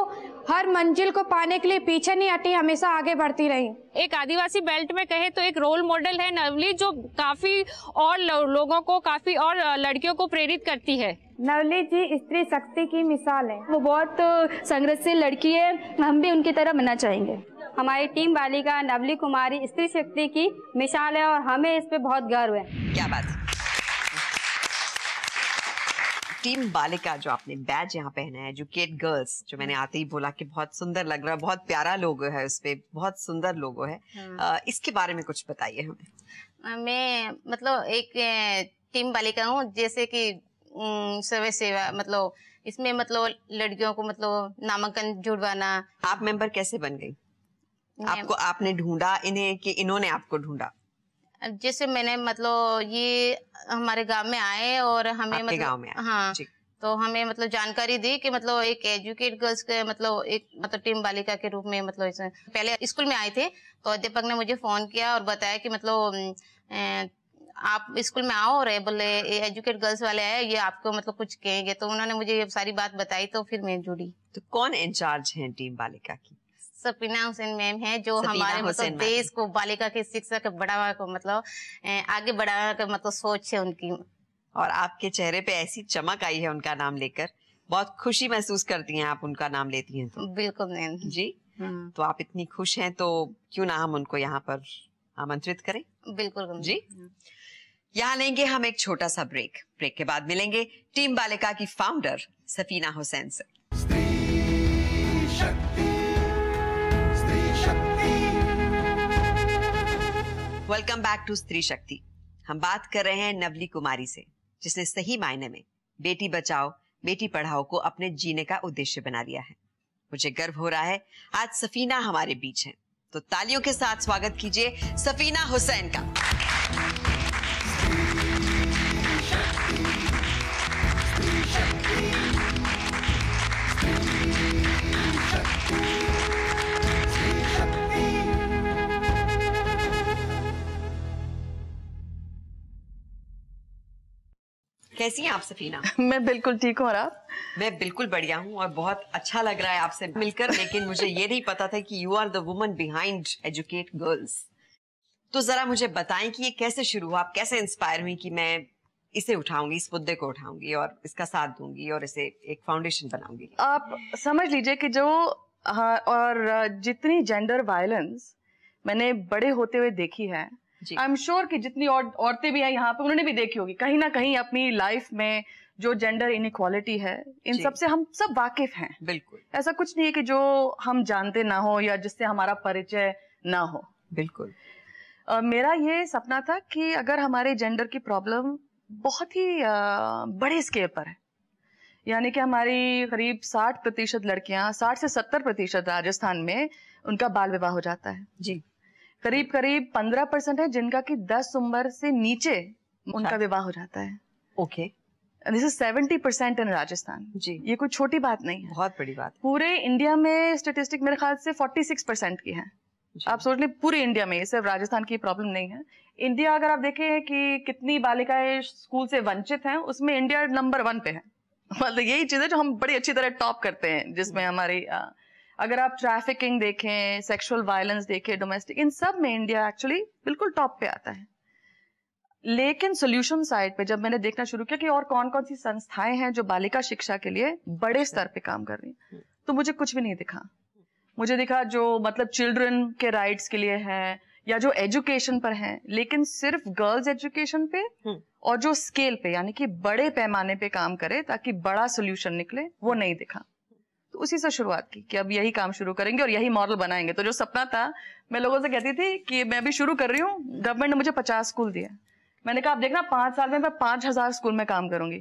हर मंजिल को पाने के लिए पीछे नहीं हटी हमेशा आगे बढ़ती रही। एक आदिवासी बेल्ट में कहे तो एक रोल मॉडल है नवली जो काफ़ी और लोगों को काफ़ी और लड़कियों को प्रेरित करती है। नवली जी स्त्री शक्ति की मिसाल है। वो बहुत संघर्षशील लड़की है। हम भी उनकी तरह बनना चाहेंगे। हमारी टीम बालिका नवली कुमारी स्त्री शक्ति की मिसाल है और हमें इस पे बहुत गर्व है। क्या बात है? टीम बालिका जो आपने बैज यहाँ पहना है एजुकेट गर्ल्स जो मैंने आते ही बोला कि बहुत सुंदर लग रहा है बहुत प्यारा लोगो है उस पे बहुत सुंदर लोगो है। अ, इसके बारे में कुछ बताइए हमें। मैं मतलब एक टीम बालिका हूँ जैसे कि समय सेवा मतलब इसमें मतलब लड़कियों को मतलब नामांकन जुड़वाना। आप मेंबर कैसे बन गई? आपको आपने ढूंढा इन्हें कि इन्होंने आपको ढूंढा? जैसे मैंने मतलब ये हमारे गाँव में आए और हमें मतलब गाँव में हाँ जी। तो हमें मतलब जानकारी दी कि मतलब एक एजुकेट गर्ल्स के मतलब एक मतलब टीम बालिका के रूप में मतलब इसे पहले स्कूल में आए थे तो अध्यापक ने मुझे फ़ोन किया और बताया कि मतलब आप स्कूल में आओ और बोले एजुकेट गर्ल्स वाले आए ये आपको मतलब कुछ कहेंगे। तो उन्होंने मुझे ये सारी बात बताई तो फिर मैं जुड़ी। तो कौन इंचार्ज है टीम बालिका की? सफीना हुसैन मैम है जो हमारे मतलब देश को बालिका की शिक्षा के बढ़ावा को मतलब आगे बढ़ावा का मतलब सोच है उनकी। और आपके चेहरे पे ऐसी चमक आई है उनका नाम लेकर। बहुत खुशी महसूस करती हैं आप उनका नाम लेती हैं तो। बिल्कुल मैम। जी? हम्म, तो आप इतनी खुश हैं तो क्यों ना हम उनको यहाँ पर आमंत्रित करें? बिल्कुल जी? यहाँ लेंगे हम एक छोटा सा ब्रेक। ब्रेक के बाद मिलेंगे टीम बालिका की फाउंडर सफीना हुसैन से। शक्ति। वेलकम बैक टू स्त्री शक्ति हम बात कर रहे हैं नवली कुमारी से, जिसने सही मायने में बेटी बचाओ, बेटी पढ़ाओ को अपने जीने का उद्देश्य बना लिया है। मुझे गर्व हो रहा है, आज सफीना हमारे बीच है। तो तालियों के साथ स्वागत कीजिए सफीना हुसैन का। कैसी हैं आप सफीना? मैं बिल्कुल ठीक हूँ और आप? मैं बिल्कुल बढ़िया हूँ और बहुत अच्छा लग रहा है आपसे मिलकर लेकिन मुझे ये नहीं पता था कि you are the woman behind educate girls तो जरा मुझे बताएँ कि ये कैसे शुरू हुआ? आप कैसे इंस्पायर हुई कि मैं इसे उठाऊँगी इस मुद्दे को उठाऊँगी और इसका साथ दूँगी और इसे एक फाउंडेशन बनाऊँगी? आप समझ लीजिए कि जो हाँ, और जितनी जेंडर वायलेंस मैंने बड़े होते हुए देखी है। आई एम श्योर कि जितनी और औरतें भी हैं यहाँ पे उन्होंने भी देखी होगी। कहीं ना कहीं अपनी लाइफ में जो जेंडर इनइक्वालिटी है इन। सबसे हम सब वाकिफ हैं। बिल्कुल। ऐसा कुछ नहीं है कि जो हम जानते ना हो या जिससे हमारा परिचय ना हो। बिल्कुल। अ, मेरा ये सपना था कि अगर हमारे जेंडर की प्रॉब्लम बहुत ही अ, बड़े स्केल पर है। यानी कि हमारी करीब 60 प्रतिशत लड़कियाँ 60 से 70 प्रतिशत राजस्थान में उनका बाल विवाह हो जाता है। जी। करीब करीब 15 परसेंट है जिनका कि 10 उम्र से नीचे उनका अच्छा। विवाह हो जाता है। Okay. This is 70 percent in Rajasthan जी। ये कोई छोटी बात नहीं है। बहुत बड़ी बात। पूरे इंडिया में स्टेटिस्टिक मेरे ख्याल से 46 परसेंट की है। आप सोच लें पूरे इंडिया में सिर्फ़ राजस्थान की प्रॉब्लम नहीं है। इंडिया अगर आप देखें कि कितनी बालिकाएँ स्कूल से वंचित हैं उसमें इंडिया नंबर वन पे है। मतलब यही चीज़ है जो हम बड़ी अच्छी तरह टॉप करते हैं जिसमें हमारी अ, अगर आप ट्रैफिकिंग देखें सेक्सुअल वायलेंस देखें डोमेस्टिक इन सब में इंडिया एक्चुअली बिल्कुल टॉप पे आता है। लेकिन सोल्यूशन साइड पे जब मैंने देखना शुरू किया कि और कौन कौन सी संस्थाएँ हैं जो बालिका शिक्षा के लिए बड़े स्तर पे काम कर रही हैं तो मुझे कुछ भी नहीं दिखा। मुझे दिखा जो मतलब चिल्ड्रन के राइट्स के लिए है या जो एजुकेशन पर है लेकिन सिर्फ़ गर्ल्स एजुकेशन पे हम्म। और जो स्केल पे यानी कि बड़े पैमाने पे काम करे ताकि बड़ा सोल्यूशन निकले वो नहीं दिखा। तो उसी से शुरुआत की कि अब यही काम शुरू करेंगे और यही मॉडल बनाएँगे। तो जो सपना था मैं लोगों से कहती थी कि मैं अभी शुरू कर रही हूँ गवर्नमेंट ने मुझे पचास स्कूल दिया मैंने कहा आप देखना पाँच साल में मैं पाँच हज़ार स्कूल में काम करूँगी।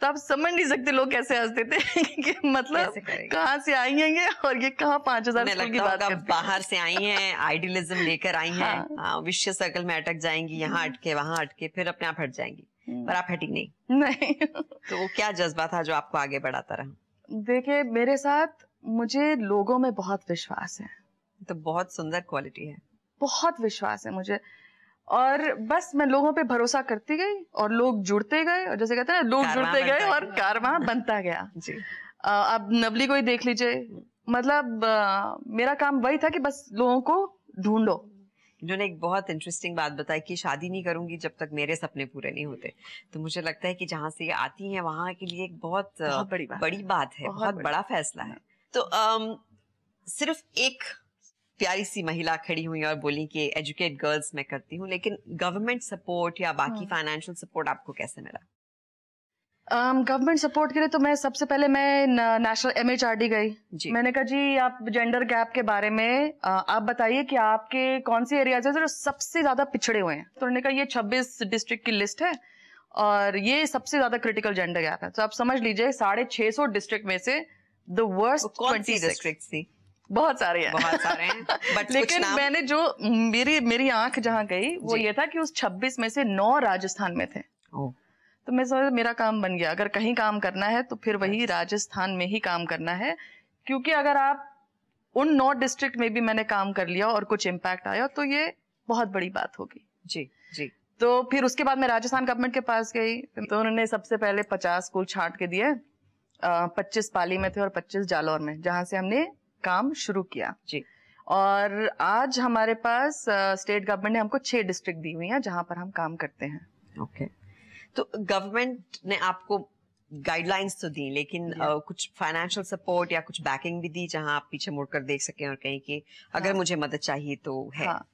तो आप समझ नहीं सकते लोग कैसे हँसते थे कि मतलब कहाँ से आई हैं ये और ये कहाँ पाँच हज़ार की बात बाहर से आई हैं आइडियलिज्म लेकर आई हैं। हाँ। हाँ, विश्व सर्कल में अटक जाएँगी यहाँ अटके वहाँ अटके फिर अपने आप हट जाएँगी। पर आप हटी नहीं। नहीं। तो वो क्या जज्बा था जो आपको आगे बढ़ाता रहा? देखिए मेरे साथ मुझे लोगों में बहुत विश्वास है। तो बहुत सुंदर क्वालिटी है। बहुत विश्वास है मुझे। और बस मैं लोगों पे भरोसा करती गई और लोग जुड़ते गए और जैसे कहते हैं लोग जुड़ते गए और कारवां बनता गया। जी। अब नवली को ही देख लीजिए। मतलब मेरा काम वही था कि बस लोगों को ढूंढो। उन्होंने एक बहुत इंटरेस्टिंग बात बताई कि शादी नहीं करूँगी जब तक मेरे सपने पूरे नहीं होते। तो मुझे लगता है कि जहाँ से ये आती हैं वहाँ के लिए एक बहुत, बहुत बड़ी बात बड़ी बात है बहुत बहुत बड़ी बड़ा फैसला है। तो अम, सिर्फ़ एक प्यारी सी महिला खड़ी हुई और बोली कि एजुकेट गर्ल्स मैं करती हूँ लेकिन गवर्नमेंट सपोर्ट या बाकी फाइनेंशियल सपोर्ट आपको कैसे मिला? गवर्नमेंट सपोर्ट के लिए तो मैं सबसे पहले मैं national M H R D गई। जी। मैंने कहा जी आप जेंडर गैप के बारे में अ, आप बताइए कि आपके कौन से एरियाज़ है जो सबसे ज़्यादा पिछड़े हुए हैं? तो उन्होंने कहा ये 26 डिस्ट्रिक्ट की लिस्ट है और ये सबसे ज़्यादा क्रिटिकल जेंडर गैप है। तो आप समझ लीजिए साढ़े छह सौ डिस्ट्रिक्ट में से द वर्स्ट सी डिस्ट्रिक्ट थी? बहुत सारे हैं। बहुत सारे हैं बट लेकिन मैंने जो मेरी मेरी आँख जहाँ गई वो ये था कि उस 26 में से नौ राजस्थान में थे। तो मैं समझ मेरा काम बन गया। अगर कहीं काम करना है तो फिर वही राजस्थान में ही काम करना है। क्योंकि अगर आप उन नौ डिस्ट्रिक्ट में भी मैंने काम कर लिया और कुछ इम्पैक्ट आया तो ये बहुत बड़ी बात होगी। जी जी। तो फिर उसके बाद मैं राजस्थान गवर्नमेंट के पास गई। तो उन्होंने सबसे पहले पचास स्कूल छाट के दिए। पच्चीस पाली में थे और पच्चीस जालौर में जहाँ से हमने काम शुरू किया। जी। और आज हमारे पास स्टेट गवर्नमेंट ने हमको छह डिस्ट्रिक्ट दी हुई हैं जहाँ पर हम काम करते हैं। ओके तो गवर्नमेंट ने आपको गाइडलाइंस तो दी लेकिन Yeah. अ, कुछ फाइनेंशियल सपोर्ट या कुछ बैकिंग भी दी जहाँ आप पीछे मुड़कर देख सकें और कहें कि अगर हाँ. मुझे मदद चाहिए तो है। हाँ.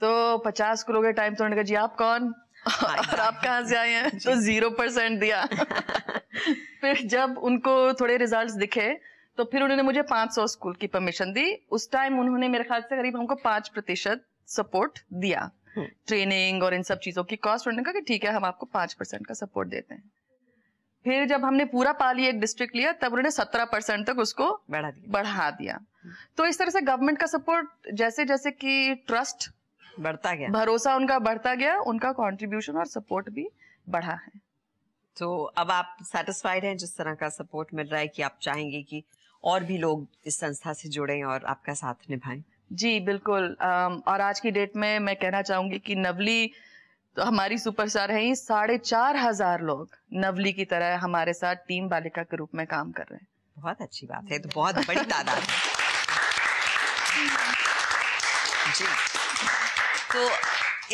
तो पचास किलो के टाइम तो उन्होंने कहा जी आप कौन? और आप कहाँ से आए हैं? तो ज़ीरो परसेंट दिया। फिर जब उनको थोड़े रिजल्ट्स दिखे तो फिर उन्होंने मुझे 500 स्कूल की परमिशन दी। उस टाइम उन्होंने मेरे ख्याल से करीब हमको पाँच प्रतिशत सपोर्ट दिया। ट्रेनिंग और इन सब चीज़ों की कॉस्ट उन्होंने कहा कि ठीक है हम आपको पाँच परसेंट का सपोर्ट देते हैं। फिर जब हमने पूरा पाली एक डिस्ट्रिक्ट लिया तब उन्होंने सत्रह परसेंट तक उसको बढ़ा दिया। बढ़ा दिया। तो इस तरह से गवर्नमेंट का सपोर्ट जैसे जैसे कि ट्रस्ट बढ़ता गया। भरोसा उनका बढ़ता गया उनका कंट्रीब्यूशन और सपोर्ट भी बढ़ा है। तो अब आप सेटिस्फाइड हैं जिस तरह का सपोर्ट मिल रहा है कि आप चाहेंगे कि और भी लोग इस संस्था से जुड़ें और आपका साथ निभाएँ। जी बिल्कुल। और आज की डेट में मैं कहना चाहूँगी कि नवली तो हमारी सुपरस्टार है ही साढ़े चार हज़ार लोग नवली की तरह हमारे साथ टीम बालिका के रूप में काम कर रहे हैं। बहुत अच्छी बात है तो बहुत बड़ी तादाद है। जी। तो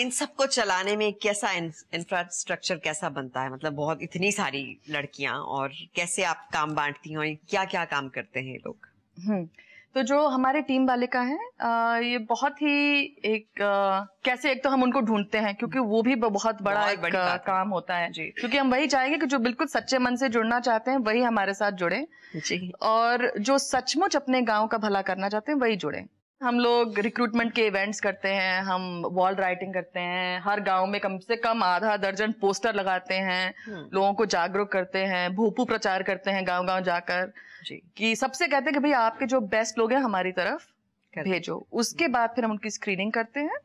इन सबको चलाने में कैसा इंफ्रास्ट्रक्चर कैसा बनता है? मतलब बहुत इतनी सारी लड़कियाँ और कैसे आप काम बांटती हैं और क्या क्या काम करते हैं ये लोग? हम्म, तो जो हमारे टीम बालिका है आ, ये बहुत ही एक आ, कैसे एक तो हम उनको ढूंढते हैं क्योंकि वो भी बहुत बड़ा बहुत एक बड़ी है। काम होता है जी। क्योंकि हम वही चाहेंगे कि जो बिल्कुल सच्चे मन से जुड़ना चाहते हैं वही हमारे साथ जुड़े जी और जो सचमुच अपने गाँव का भला करना चाहते हैं वही जुड़े हम लोग रिक्रूटमेंट के इवेंट्स करते हैं हम वॉल राइटिंग करते हैं हर गाँव में कम से कम आधा दर्जन पोस्टर लगाते हैं हम्म। लोगों को जागरूक करते हैं भूपू प्रचार करते हैं गाँव गाँव जाकर जी। कि सबसे कहते हैं कि भाई आपके जो बेस्ट लोग हैं हमारी तरफ़ भेजो। उसके बाद फिर हम उनकी स्क्रीनिंग करते हैं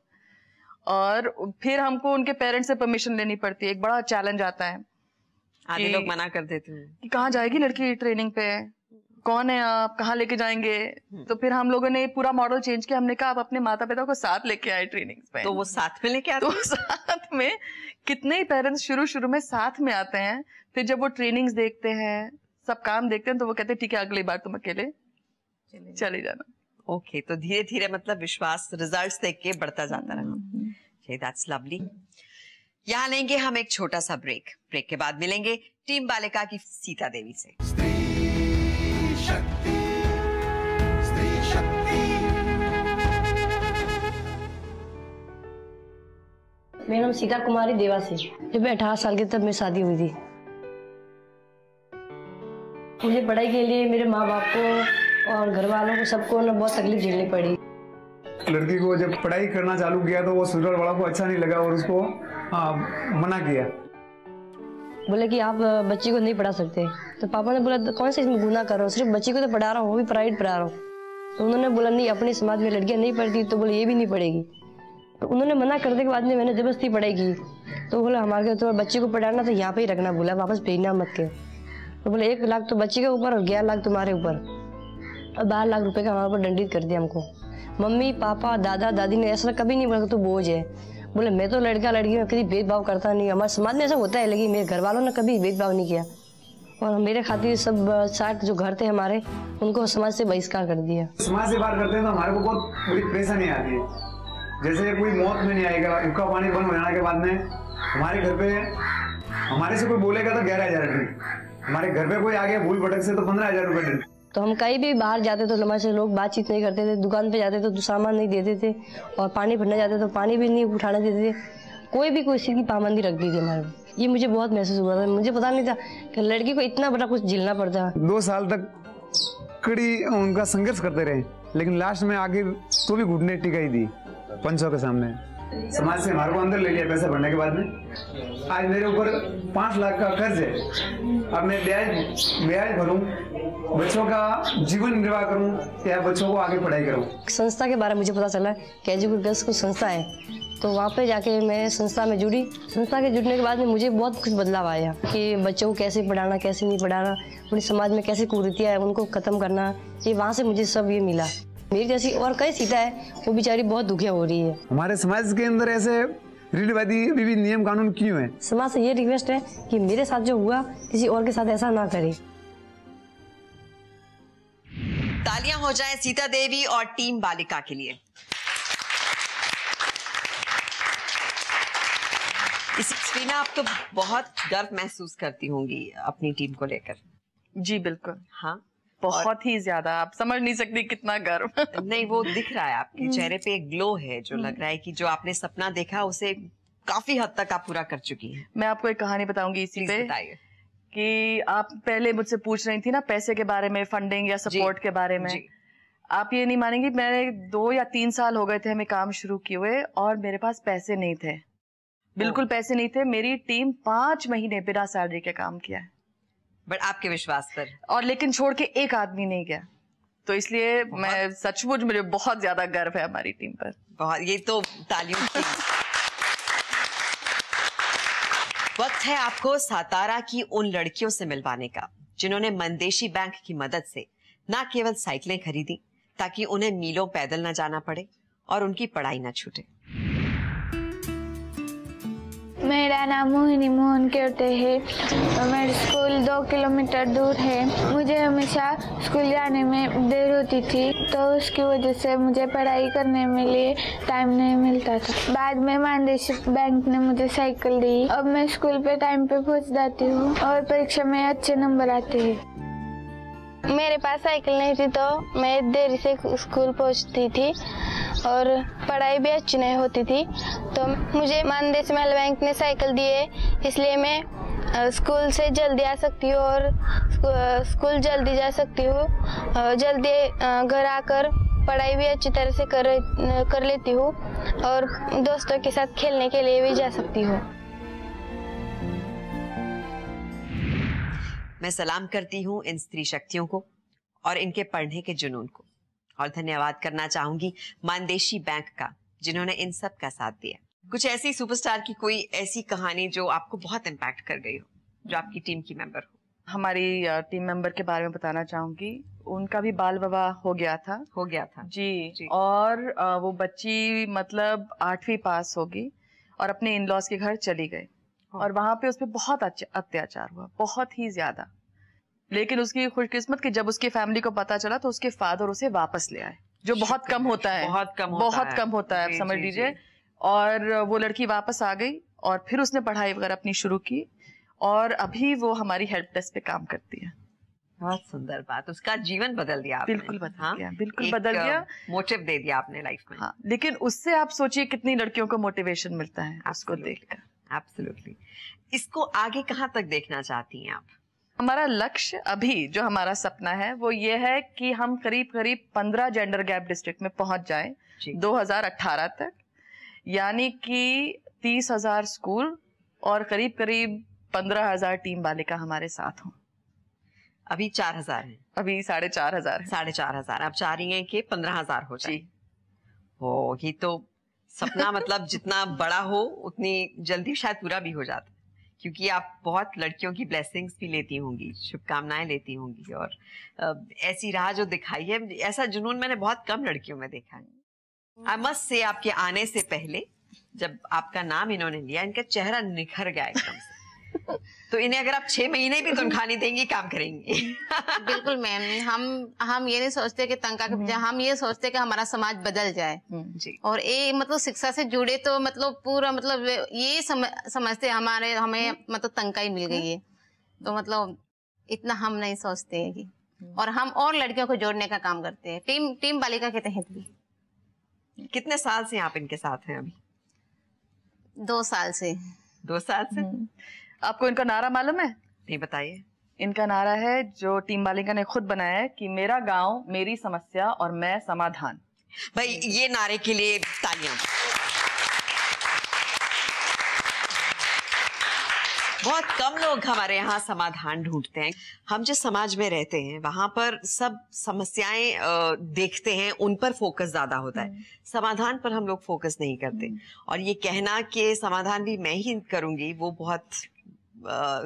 और फिर हमको उनके पेरेंट्स से परमिशन लेनी पड़ती है। एक बड़ा चैलेंज आता है आधे लोग मना कर देते हैं। कि कहाँ जाएगी लड़की ट्रेनिंग पे? कौन है आप? कहाँ लेके जाएँगे? तो फिर हम लोगों ने पूरा मॉडल चेंज किया। हमने कहा आप अपने माता पिता को साथ लेके आए ट्रेनिंग पे. तो वो साथ में लेके आते तो साथ में कितने ही पेरेंट्स शुरू शुरू में साथ में आते हैं फिर जब वो ट्रेनिंग्स देखते हैं सब काम देखते हैं तो वो कहते हैं ठीक है अगली बार तुम अकेले चले जाना। ओके तो धीरे धीरे मतलब विश्वास रिज़ल्ट देख के बढ़ता जाता रहा। दैट्स लवली यहाँ लेंगे हम एक छोटा सा ब्रेक ब्रेक के बाद मिलेंगे टीम बालिका की सीता देवी से। शक्ति स्त्री शक्ति। मेरा नाम सीता कुमारी देवासी। जब मैं अठारह साल की तब मेरी शादी हुई थी। मुझे पढ़ाई के लिए मेरे माँ बाप को और घर वालों को सबको ना बहुत तकलीफ़ झेलनी पड़ी। लड़की को जब पढ़ाई करना चालू किया तो वो सुरल वाला को अच्छा नहीं लगा और उसको आ, मना किया। बोले कि आप बच्ची को नहीं पढ़ा सकते। तो पापा ने बोला "तो कौन सा इसमें गुना कर रहा हूँ? सिर्फ़ बच्ची को तो पढ़ा रहा हूँ, वो भी प्राइवेट पढ़ा रहा हूँ। तो उन्होंने बोला, नहीं, अपने समाज में लड़कियाँ नहीं पढ़ती तो बोले, ये भी नहीं पढ़ेगी। तो उन्होंने मना करने के बाद में मैंने ज़बरदस्ती पढ़ाई की। तो बोला, हमारे तो बच्ची को पढ़ाना तो यहाँ पे ही रखना। बोला, वापस भेजना मत के। तो बोले, एक लाख तो बच्ची के ऊपर और ग्यारह लाख तुम्हारे ऊपर। और बारह लाख रुपए का हमारे ऊपर दंडित कर दिया हमको। मम्मी, पापा, दादा, दादी ने ऐसा कभी नहीं बोला तू बोझ है। बोले, मैं तो लड़का लड़की में कभी भेदभाव करता नहीं, हमारे समाज में ऐसा होता है, लेकिन मेरे घर वालों ने कभी भेदभाव नहीं किया। और मेरे खातिर सब साठ जो घर थे हमारे, उनको समाज से बहिष्कार कर दिया। समाज से बात करते हैं तो हमारे को बहुत बड़ी परेशानी आती है। जैसे कोई मौत में नहीं आएगा उनका पानी बंद हो जाने के बाद में हमारे घर पे हमारे से कोई बोलेगा तो ग्यारह हज़ार हमारे घर पे कोई आ गया भूल भटक से तो पंद्रह हज़ार रुपये तो हम कहीं भी बाहर जाते तो हमारे से लोग बातचीत नहीं करते थे, दुकान पे जाते तो सामान नहीं देते थे और पानी भरने जाते तो पानी भी नहीं उठाने देते थे। कोई भी कोई चीज़ की पाबंदी रख दी थी हमारे ये मुझे बहुत महसूस हुआ था। मुझे पता नहीं था कि लड़की को इतना बड़ा कुछ झेलना पड़ता। है दो साल तक कड़ी उनका संघर्ष करते रहे, लेकिन लास्ट में आखिर तो भी घुटने टिकाई दी, पंचों के सामने। समाज से हमारे को अंदर ले लिया पैसा भरने के बाद में। आज मेरे ऊपर पाँच लाख का कर्ज है। अब मैं ब्याज ब्याज भरूं, बच्चों का जीवन निर्वाह करूँ या बच्चों को आगे पढ़ाई करूँ? संस्था के बारे में मुझे पता चला कि एजुकेट गर्ल्स कुछ संस्था है। तो वहाँ पे जाके मैं संस्था में जुड़ी। संस्था के जुड़ने के बाद में मुझे बहुत कुछ बदलाव आया कि बच्चों को कैसे पढ़ाना, कैसे नहीं पढ़ाना पूरी समाज में कैसे कुरीतियाँ है, उनको खत्म करना, ये वहाँ से मुझे सब ये मिला। मेरी जैसी और कई सीता है वो बेचारी बहुत दुखिया हो रही है। हमारे समाज के अंदर ऐसे रीढ़वादी भी नियम कानून क्यों है? समाज से ये रिक्वेस्ट है कि मेरे साथ जो हुआ किसी और के साथ ऐसा ना करे। तालियाँ हो जाए सीता देवी और टीम बालिका के लिए। इस स्पीना आप तो बहुत गर्व महसूस करती होंगी अपनी टीम को लेकर। जी बिल्कुल। हाँ। बहुत ही ज़्यादा आप समझ नहीं सकती कितना गर्व। नहीं वो दिख रहा है आपके चेहरे पे एक ग्लो है जो लग रहा है कि जो आपने सपना देखा उसे काफ़ी हद तक आप पूरा कर चुकी हैं। मैं आपको एक कहानी बताऊँगी इसी पे बताइए। कि आप पहले मुझसे पूछ रही थी ना पैसे के बारे में फंडिंग या सपोर्ट के बारे में। आप ये नहीं मानेंगी मैंने दो या तीन साल हो गए थे हमें काम शुरू किए हुए और मेरे पास पैसे नहीं थे। बिल्कुल पैसे नहीं थे मेरी टीम पाँच महीने बिना सैलरी के काम किया है। बट आपके विश्वास पर। और लेकिन छोड़ के एक आदमी नहीं गया। तो इसलिए मैं सचमुच मुझे बहुत ज़्यादा गर्व है हमारी टीम पर। बहुत ये तो तालियों की वक्त है आपको सातारा की उन लड़कियों से मिलवाने का जिन्होंने मंदेशी बैंक की मदद से न केवल साइकिलें खरीदी ताकि उन्हें मीलों पैदल न जाना पड़े और उनकी पढ़ाई न छूटे। मेरा नाम मोहिनी मोहन केवटे है। मेरा स्कूल दो किलोमीटर दूर है। मुझे हमेशा स्कूल जाने में देर होती थी तो उसकी वजह से मुझे पढ़ाई करने में लिए टाइम नहीं मिलता था। बाद में मानदेश बैंक ने मुझे साइकिल दी। अब मैं स्कूल पे टाइम पे पहुँच जाती हूँ और परीक्षा में अच्छे नंबर आते हैं। मेरे पास साइकिल नहीं थी तो मैं देरी से स्कूल पहुँचती थी और पढ़ाई भी अच्छी नहीं होती थी। तो मुझे मानदेश महल बैंक ने साइकिल दिए, इसलिए मैं स्कूल से जल्दी आ सकती हूँ और स्कूल जल्दी जा सकती हूँ। जल्दी घर आकर पढ़ाई भी अच्छी तरह से कर कर लेती हूँ और दोस्तों के साथ खेलने के लिए भी जा सकती हूँ। मैं सलाम करती हूँ इन स्त्री शक्तियों को और इनके पढ़ने के जुनून को। और धन्यवाद करना चाहूँगी मानदेशी बैंक का, जिन्होंने इन सब का साथ दिया। कुछ ऐसी सुपरस्टार की कोई ऐसी कहानी जो आपको बहुत इम्पैक्ट कर गई हो जो आपकी टीम की मेंबर हो? हमारी टीम मेंबर के बारे में बताना चाहूँगी। उनका भी बाल विवाह हो गया था। हो गया था। जी, जी। और वो बच्ची मतलब आठवीं पास होगी और अपने इन लॉज के घर चली गई। और वहाँ पे उस पर बहुत अत्याचार हुआ बहुत ही ज़्यादा। लेकिन उसकी खुशकिस्मत कि जब उसकी फैमिली को पता चला तो उसके फादर उसे वापस ले आए जो बहुत कम होता है। बहुत कम होता बहुत है। कम होता है आप समझ लीजिए। और वो लड़की वापस आ गई और फिर उसने पढ़ाई वगैरह अपनी शुरू की और अभी वो हमारी हेल्प डेस्क पे काम करती है। बहुत सुंदर बात उसका जीवन बदल दिया आपने। बिल्कुल बदल हाँ? गया, बिल्कुल एक, बदल गया। मोटिव दे दिया आपने लाइफ में। हाँ लेकिन उससे आप सोचिए कितनी लड़कियों को मोटिवेशन मिलता है उसको देखकर। एब्सोल्युटली इसको आगे कहाँ तक देखना चाहती हैं आप? हमारा लक्ष्य अभी जो हमारा सपना है वो ये है कि हम करीब करीब पंद्रह जेंडर गैप डिस्ट्रिक्ट में पहुँच जाएँ 2018 तक। यानी कि तीस हज़ार स्कूल और करीब करीब पंद्रह हज़ार टीम बालिका हमारे साथ हों। अभी चार हज़ार है। अभी साढ़े चार हज़ार साढ़े चार हज़ार। आप चाह रही हैं कि पंद्रह हज़ार हो जाए? हो ये तो सपना मतलब जितना बड़ा हो उतनी जल्दी शायद पूरा भी हो जाता क्योंकि आप बहुत लड़कियों की ब्लेसिंग्स भी लेती होंगी शुभकामनाएँ लेती होंगी और ऐसी राह जो दिखाई है ऐसा जुनून मैंने बहुत कम लड़कियों में देखा है। आई मस्ट से आपके आने से पहले जब आपका नाम इन्होंने लिया इनका चेहरा निखर गया एकदम से। तो इन्हें अगर आप छह महीने भी तनख्वाह नहीं देंगी काम करेंगे। बिल्कुल मैम हम हम ये नहीं सोचते कि तनख्वाह के पीछे हम ये सोचते कि हमारा समाज बदल जाए। जी। और ये मतलब शिक्षा से जुड़े तो मतलब पूरा मतलब ये सम, समझते हमारे हमें मतलब तनख्वाह ही मिल गई है। तो मतलब इतना हम नहीं सोचते हैं कि। और हम और लड़कियों को जोड़ने का काम करते हैं। टीम टीम बालिका के तहत भी। कितने साल से आप इनके साथ हैं अभी? दो साल से। दो साल से? आपको इनका नारा मालूम है? नहीं बताइए। इनका नारा है जो टीम बालिका ने खुद बनाया है कि मेरा गाँव मेरी समस्या और मैं समाधान। भाई ये नारे के लिए तालियाँ। बहुत कम लोग हमारे यहाँ समाधान ढूंढते हैं। हम जिस समाज में रहते हैं वहाँ पर सब समस्याएँ देखते हैं उन पर फोकस ज़्यादा होता है। समाधान पर हम लोग फोकस नहीं करते। और ये कहना कि समाधान भी मैं ही करूँगी वो बहुत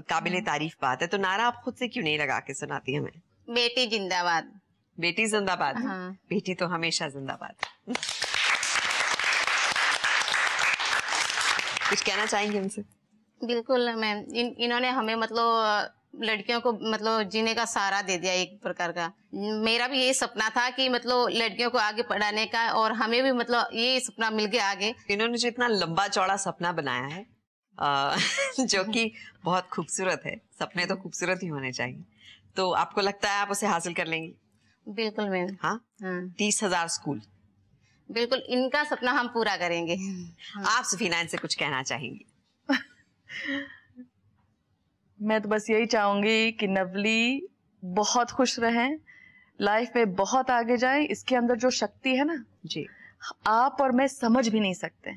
काबिल तारीफ़ बात है। तो नारा आप खुद से क्यों नहीं लगा के सुनाती हमें? बेटी जिंदाबाद। बेटी जिंदाबाद? हाँ। बेटी तो हमेशा जिंदाबाद। कुछ कहना चाहेंगे उनसे? बिल्कुल मैम। इन, इन्होंने हमें मतलब लड़कियों को मतलब जीने का सहारा दे दिया एक प्रकार का। मेरा भी यही सपना था कि मतलब लड़कियों को आगे पढ़ाने का और हमें भी मतलब ये सपना मिल गया आगे। इन्होंने जो इतना लंबा चौड़ा सपना बनाया है जो कि बहुत खूबसूरत है। सपने तो खूबसूरत ही होने चाहिए। तो आपको लगता है आप उसे हासिल कर लेंगी? बिल्कुल मैम। हाँ? हाँ। तीस हज़ार स्कूल। बिल्कुल इनका सपना हम पूरा करेंगे। आप सफीना इनसे कुछ कहना चाहेंगी? मैं तो बस यही चाहूँगी कि नवली बहुत खुश रहें लाइफ में बहुत आगे जाए इसके अंदर जो शक्ति है ना जी। आप और मैं समझ भी नहीं सकते।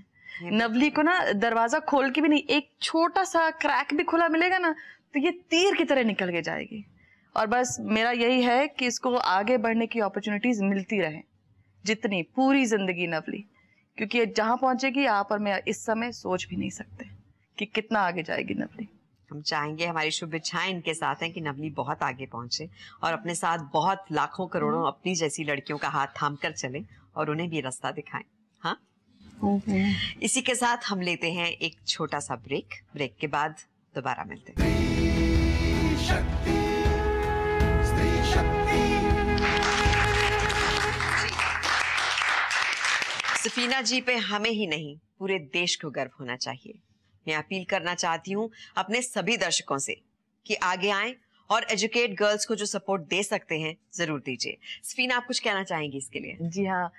नवली को ना दरवाज़ा खोल के भी नहीं एक छोटा सा क्रैक भी खुला मिलेगा ना तो ये तीर की तरह निकल के जाएगी। और बस मेरा यही है कि इसको आगे बढ़ने की अपॉर्चुनिटीज़ मिलती रहे जितनी पूरी ज़िंदगी नवली। क्योंकि ये जहाँ पहुंचेगी आप और मैं इस समय सोच भी नहीं सकते। कि कितना आगे जाएगी नवली हम चाहेंगे हमारी शुभ इच्छाएँ इनके साथ हैं कि नवली बहुत आगे पहुँचे और अपने साथ बहुत लाखों करोड़ों अपनी जैसी लड़कियों का हाथ थाम कर चले और उन्हें भी रास्ता दिखाएँ। हाँ? इसी के साथ हम लेते हैं एक छोटा सा ब्रेक। ब्रेक के बाद दोबारा मिलते हैं। सफीना जी पे हमें ही नहीं पूरे देश को गर्व होना चाहिए। मैं अपील करना चाहती हूँ अपने सभी दर्शकों से कि आगे आए और एजुकेट गर्ल्स को जो सपोर्ट दे सकते हैं ज़रूर दीजिए। सफीना आप कुछ कहना चाहेंगी इसके लिए? जी हाँ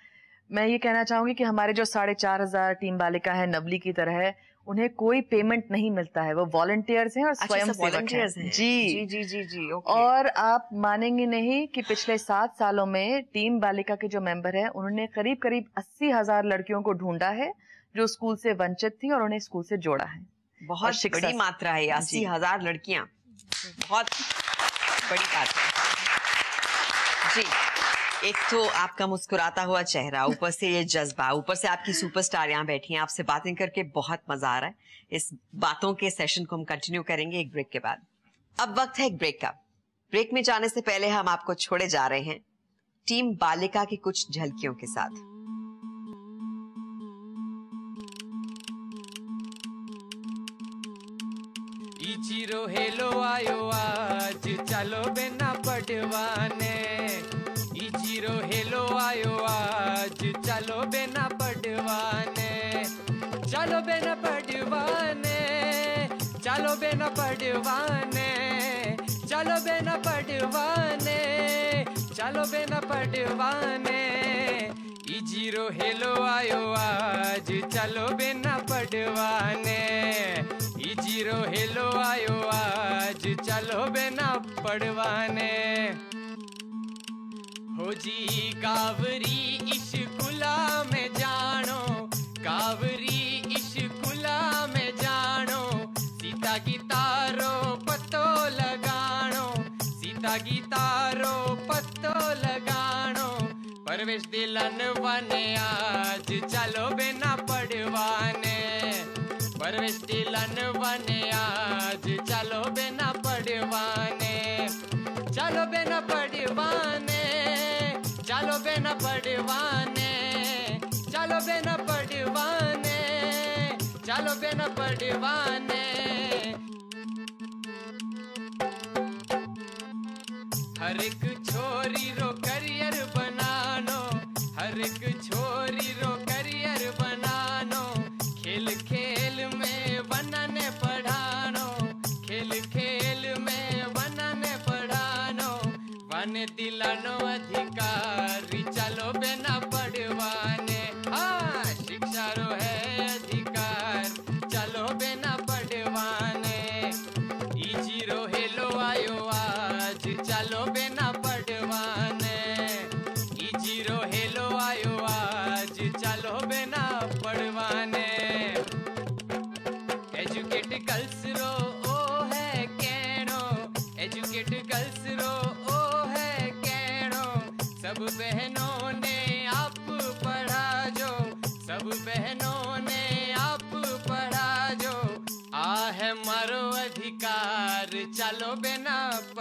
मैं ये कहना चाहूँगी कि हमारे जो साढ़े चार हज़ार टीम बालिका है नवली की तरह है उन्हें कोई पेमेंट नहीं मिलता है। वो वॉलंटियर्स हैं और अच्छा, स्वयं volunteers हैं। जी। जी जी जी जी ओके और आप मानेंगे नहीं कि पिछले सात सालों में टीम बालिका के जो मेंबर हैं उन्होंने करीब करीब अस्सी हज़ार लड़कियों को ढूंढा है जो स्कूल से वंचित थी और उन्हें स्कूल से जोड़ा है। बहुत बड़ी मात्रा है अस्सी हज़ार लड़कियाँ। बहुत बड़ी बात है। जी एक तो आपका मुस्कुराता हुआ चेहरा ऊपर से ये जज्बा ऊपर से आपकी सुपरस्टार यहाँ बैठी हैं आपसे बातें करके बहुत मज़ा आ रहा है। इस बातों के सेशन को हम कंटिन्यू करेंगे एक ब्रेक के बाद। अब वक्त है एक ब्रेक का। ब्रेक में जाने से पहले हम आपको छोड़े जा रहे हैं टीम बालिका की कुछ झलकियों के साथ। हेलो, आयो आज। चलो बिना पटवाने। इचिरो हेलो, आयो आज। चलो बिना पटवाने। चलो बिना पटवाने। चलो बिना पटवाने। चलो बिना पटवाने। चलो बिना पटवाने। इजीरो हेलो, आयो आज। चलो बिना पटवाने। इजीरो हेलो आयो आज, चलो बेना पड़वाने हो जी कावरी इश्कुला में जानो, कावरी इश्कुला में जानो, सीता की तारो पत्तो लगानो, सीता की तारो पत्तो लगानो, परवेश दिलन वने आज, चलो बिना दिलन वने आज चलो बिना पड़वाने, चलो बिना पड़वाने, चलो बिना पड़वाने, चलो बिना पड़वाने, चलो बिना पड़वाने। हर एक छोरी रो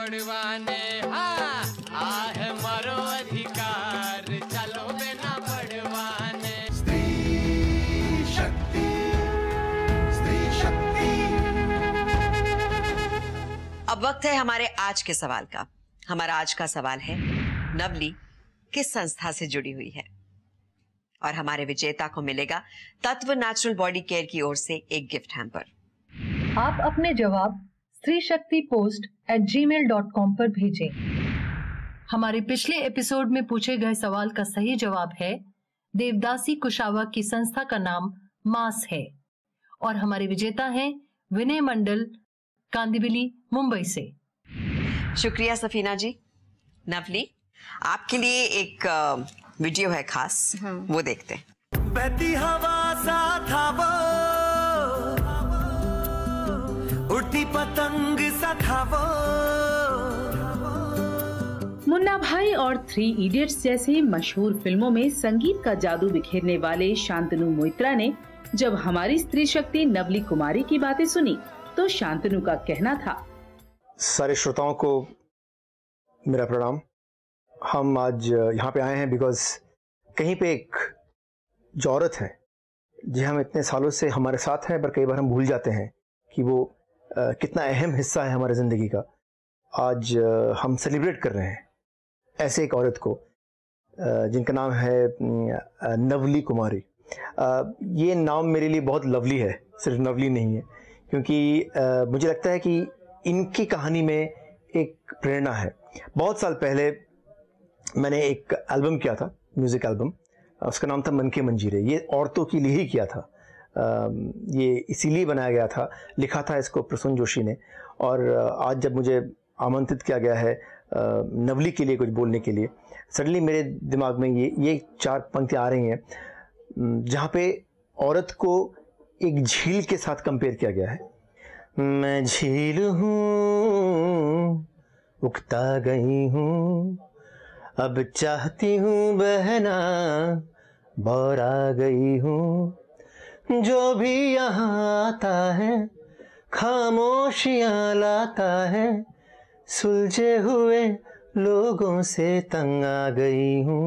पढ़वाने। हाँ आह मारो अधिकार। चलो बिना पढ़वाने। स्त्री शक्ति स्त्री शक्ति। अब वक्त है हमारे आज के सवाल का। हमारा आज का सवाल है नवली किस संस्था से जुड़ी हुई है? और हमारे विजेता को मिलेगा तत्व नेचुरल बॉडी केयर की ओर से एक गिफ्ट हैम्पर आप अपने जवाब Stree Shakti post at Gmail dot com पर भेजें। हमारे पिछले एपिसोड में पूछे गए सवाल का सही जवाब है देवदासी कुशावा की संस्था का नाम मास है। और हमारे विजेता हैं विनय मंडल कांदिवली मुंबई से। शुक्रिया सफीना जी। नवली आपके लिए एक वीडियो है खास। वो देखते हैं। बहती हवा सा था वो उड़ती पतंग सा था वो मुन्ना भाई और थ्री इडियट्स जैसी मशहूर फ़िल्मों में संगीत का जादू बिखेरने वाले शांतनु मोइत्रा ने जब हमारी स्त्री शक्ति नवली कुमारी की बातें सुनी तो शांतनु का कहना था सारे श्रोताओं को मेरा प्रणाम। हम आज यहाँ पे आए हैं बिकॉज़ कहीं पे एक जो औरत है जी हम इतने सालों से हमारे साथ है पर कई बार हम भूल जाते हैं कि वो कितना अहम हिस्सा है हमारे ज़िंदगी का। आज हम सेलिब्रेट कर रहे हैं ऐसे एक औरत को जिनका नाम है नवली कुमारी। ये नाम मेरे लिए बहुत लवली है, सिर्फ़ नवली नहीं है, क्योंकि मुझे लगता है कि इनकी कहानी में एक प्रेरणा है। बहुत साल पहले मैंने एक एल्बम किया था म्यूज़िक एल्बम उसका नाम था मन के मंजीरे। ये औरतों के लिए ही किया था। ये इसीलिए बनाया गया था, लिखा था इसको प्रसून जोशी ने। और आज जब मुझे आमंत्रित किया गया है नवली के लिए कुछ बोलने के लिए, सडनली मेरे दिमाग में ये ये चार पंक्तियाँ आ रही हैं जहाँ पे औरत को एक झील के साथ कंपेयर किया गया है। मैं झील हूँ, उगता गई हूँ, अब चाहती हूँ बहना बौरा गई हूँ जो भी यहाँ आता है, खामोशियाँ लाता है, सुलझे हुए लोगों से तंग आ गई हूँ।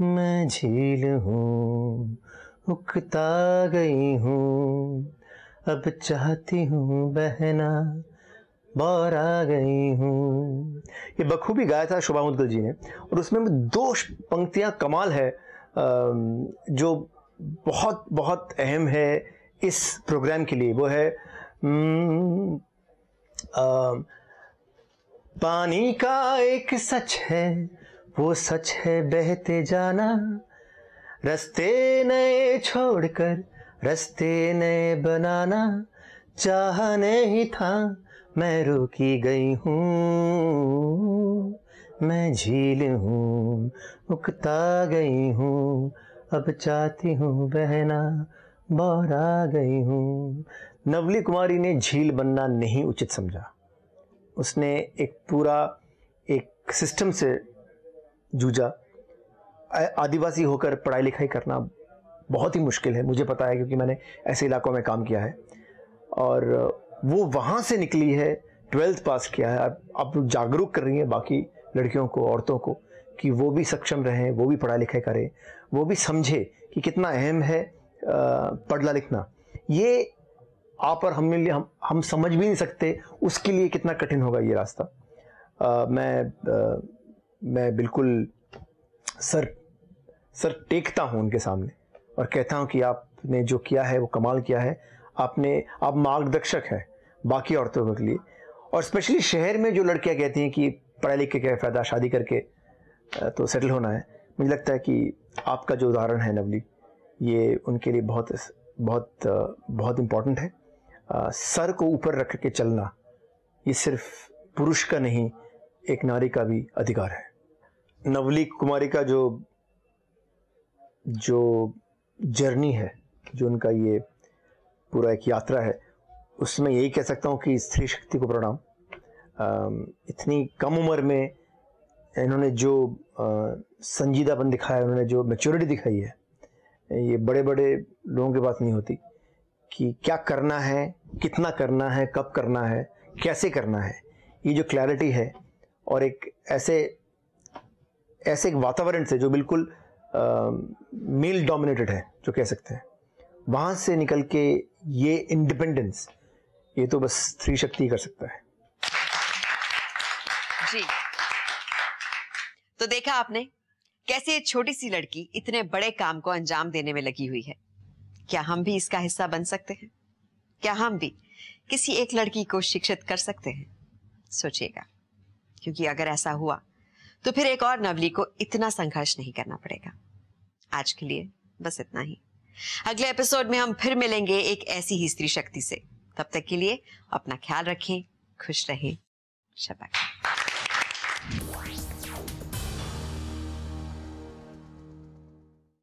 मैं झील हूँ, उकता गई हूँ। अब चाहती हूँ बहना बाहर आ गई हूँ। ये बखूबी गाया था शोभा मुदगल जी ने, और उसमें दो पंक्तियाँ कमाल है। जो बहुत बहुत अहम है इस प्रोग्राम के लिए वो है हम्म, पानी का एक सच है वो सच है बहते जाना। रस्ते नए छोड़कर रस्ते नए बनाना चाह नहीं था मैं रोकी गई हूँ। मैं झील हूँ उगता गई हूँ। अब चाहती हूँ बहना बौरा गई हूँ। नवली कुमारी ने झील बनना नहीं उचित समझा। उसने एक पूरा एक सिस्टम से जूझा। आदिवासी होकर पढ़ाई लिखाई करना बहुत ही मुश्किल है, मुझे पता है, क्योंकि मैंने ऐसे इलाकों में काम किया है। और वो वहाँ से निकली है, ट्वेल्थ पास किया है। अब लोग जागरूक कर रही हैं बाकी लड़कियों को औरतों को कि वो भी सक्षम रहें वो भी पढ़ाई लिखाई करें वो भी समझे कि कितना अहम है पढ़ना लिखना ये आप और हम हम हम समझ भी नहीं सकते उसके लिए कितना कठिन होगा ये रास्ता। अ, मैं अ, मैं बिल्कुल सर सर टेकता हूँ उनके सामने और कहता हूँ कि आपने जो किया है वो कमाल किया है। आपने आप मार्गदर्शक हैं बाकी औरतों के लिए और स्पेशली शहर में जो लड़कियाँ कहती हैं कि पढ़ाई लिख के क्या फ़ायदा? शादी करके तो सेटल होना है। मुझे लगता है कि आपका जो उदाहरण है नवली, ये उनके लिए बहुत बहुत बहुत इम्पोर्टेंट है। सर को ऊपर रख के चलना, ये सिर्फ़ पुरुष का नहीं, एक नारी का भी अधिकार है। नवली कुमारी का जो जो जर्नी है, जो उनका ये पूरा एक यात्रा है, उसमें यही कह सकता हूँ कि स्त्री शक्ति को प्रणाम। इतनी कम उम्र में इन्होंने जो संजीदापन दिखाया उन्होंने जो मेच्योरिटी दिखाई है, ये बड़े बड़े लोगों के पास नहीं होती कि क्या करना है, कितना करना है, कब करना है, कैसे करना है। ये जो क्लैरिटी है और एक ऐसे ऐसे एक वातावरण से जो बिल्कुल मेल डोमिनेटेड है, जो कह सकते हैं, वहाँ से निकल के ये इंडिपेंडेंस ये तो बस स्त्री शक्ति कर सकता है। जी। तो देखा आपने, कैसे ये छोटी सी लड़की इतने बड़े काम को अंजाम देने में लगी हुई है। क्या हम भी इसका हिस्सा बन सकते हैं? क्या हम भी किसी एक लड़की को शिक्षित कर सकते हैं? सोचिएगा, क्योंकि अगर ऐसा हुआ तो फिर एक और नवली को इतना संघर्ष नहीं करना पड़ेगा। आज के लिए बस इतना ही। अगले एपिसोड में हम फिर मिलेंगे एक ऐसी ही स्त्री शक्ति से। तब तक के लिए अपना ख्याल रखें, खुश रहें। शबा खैर। Yeah.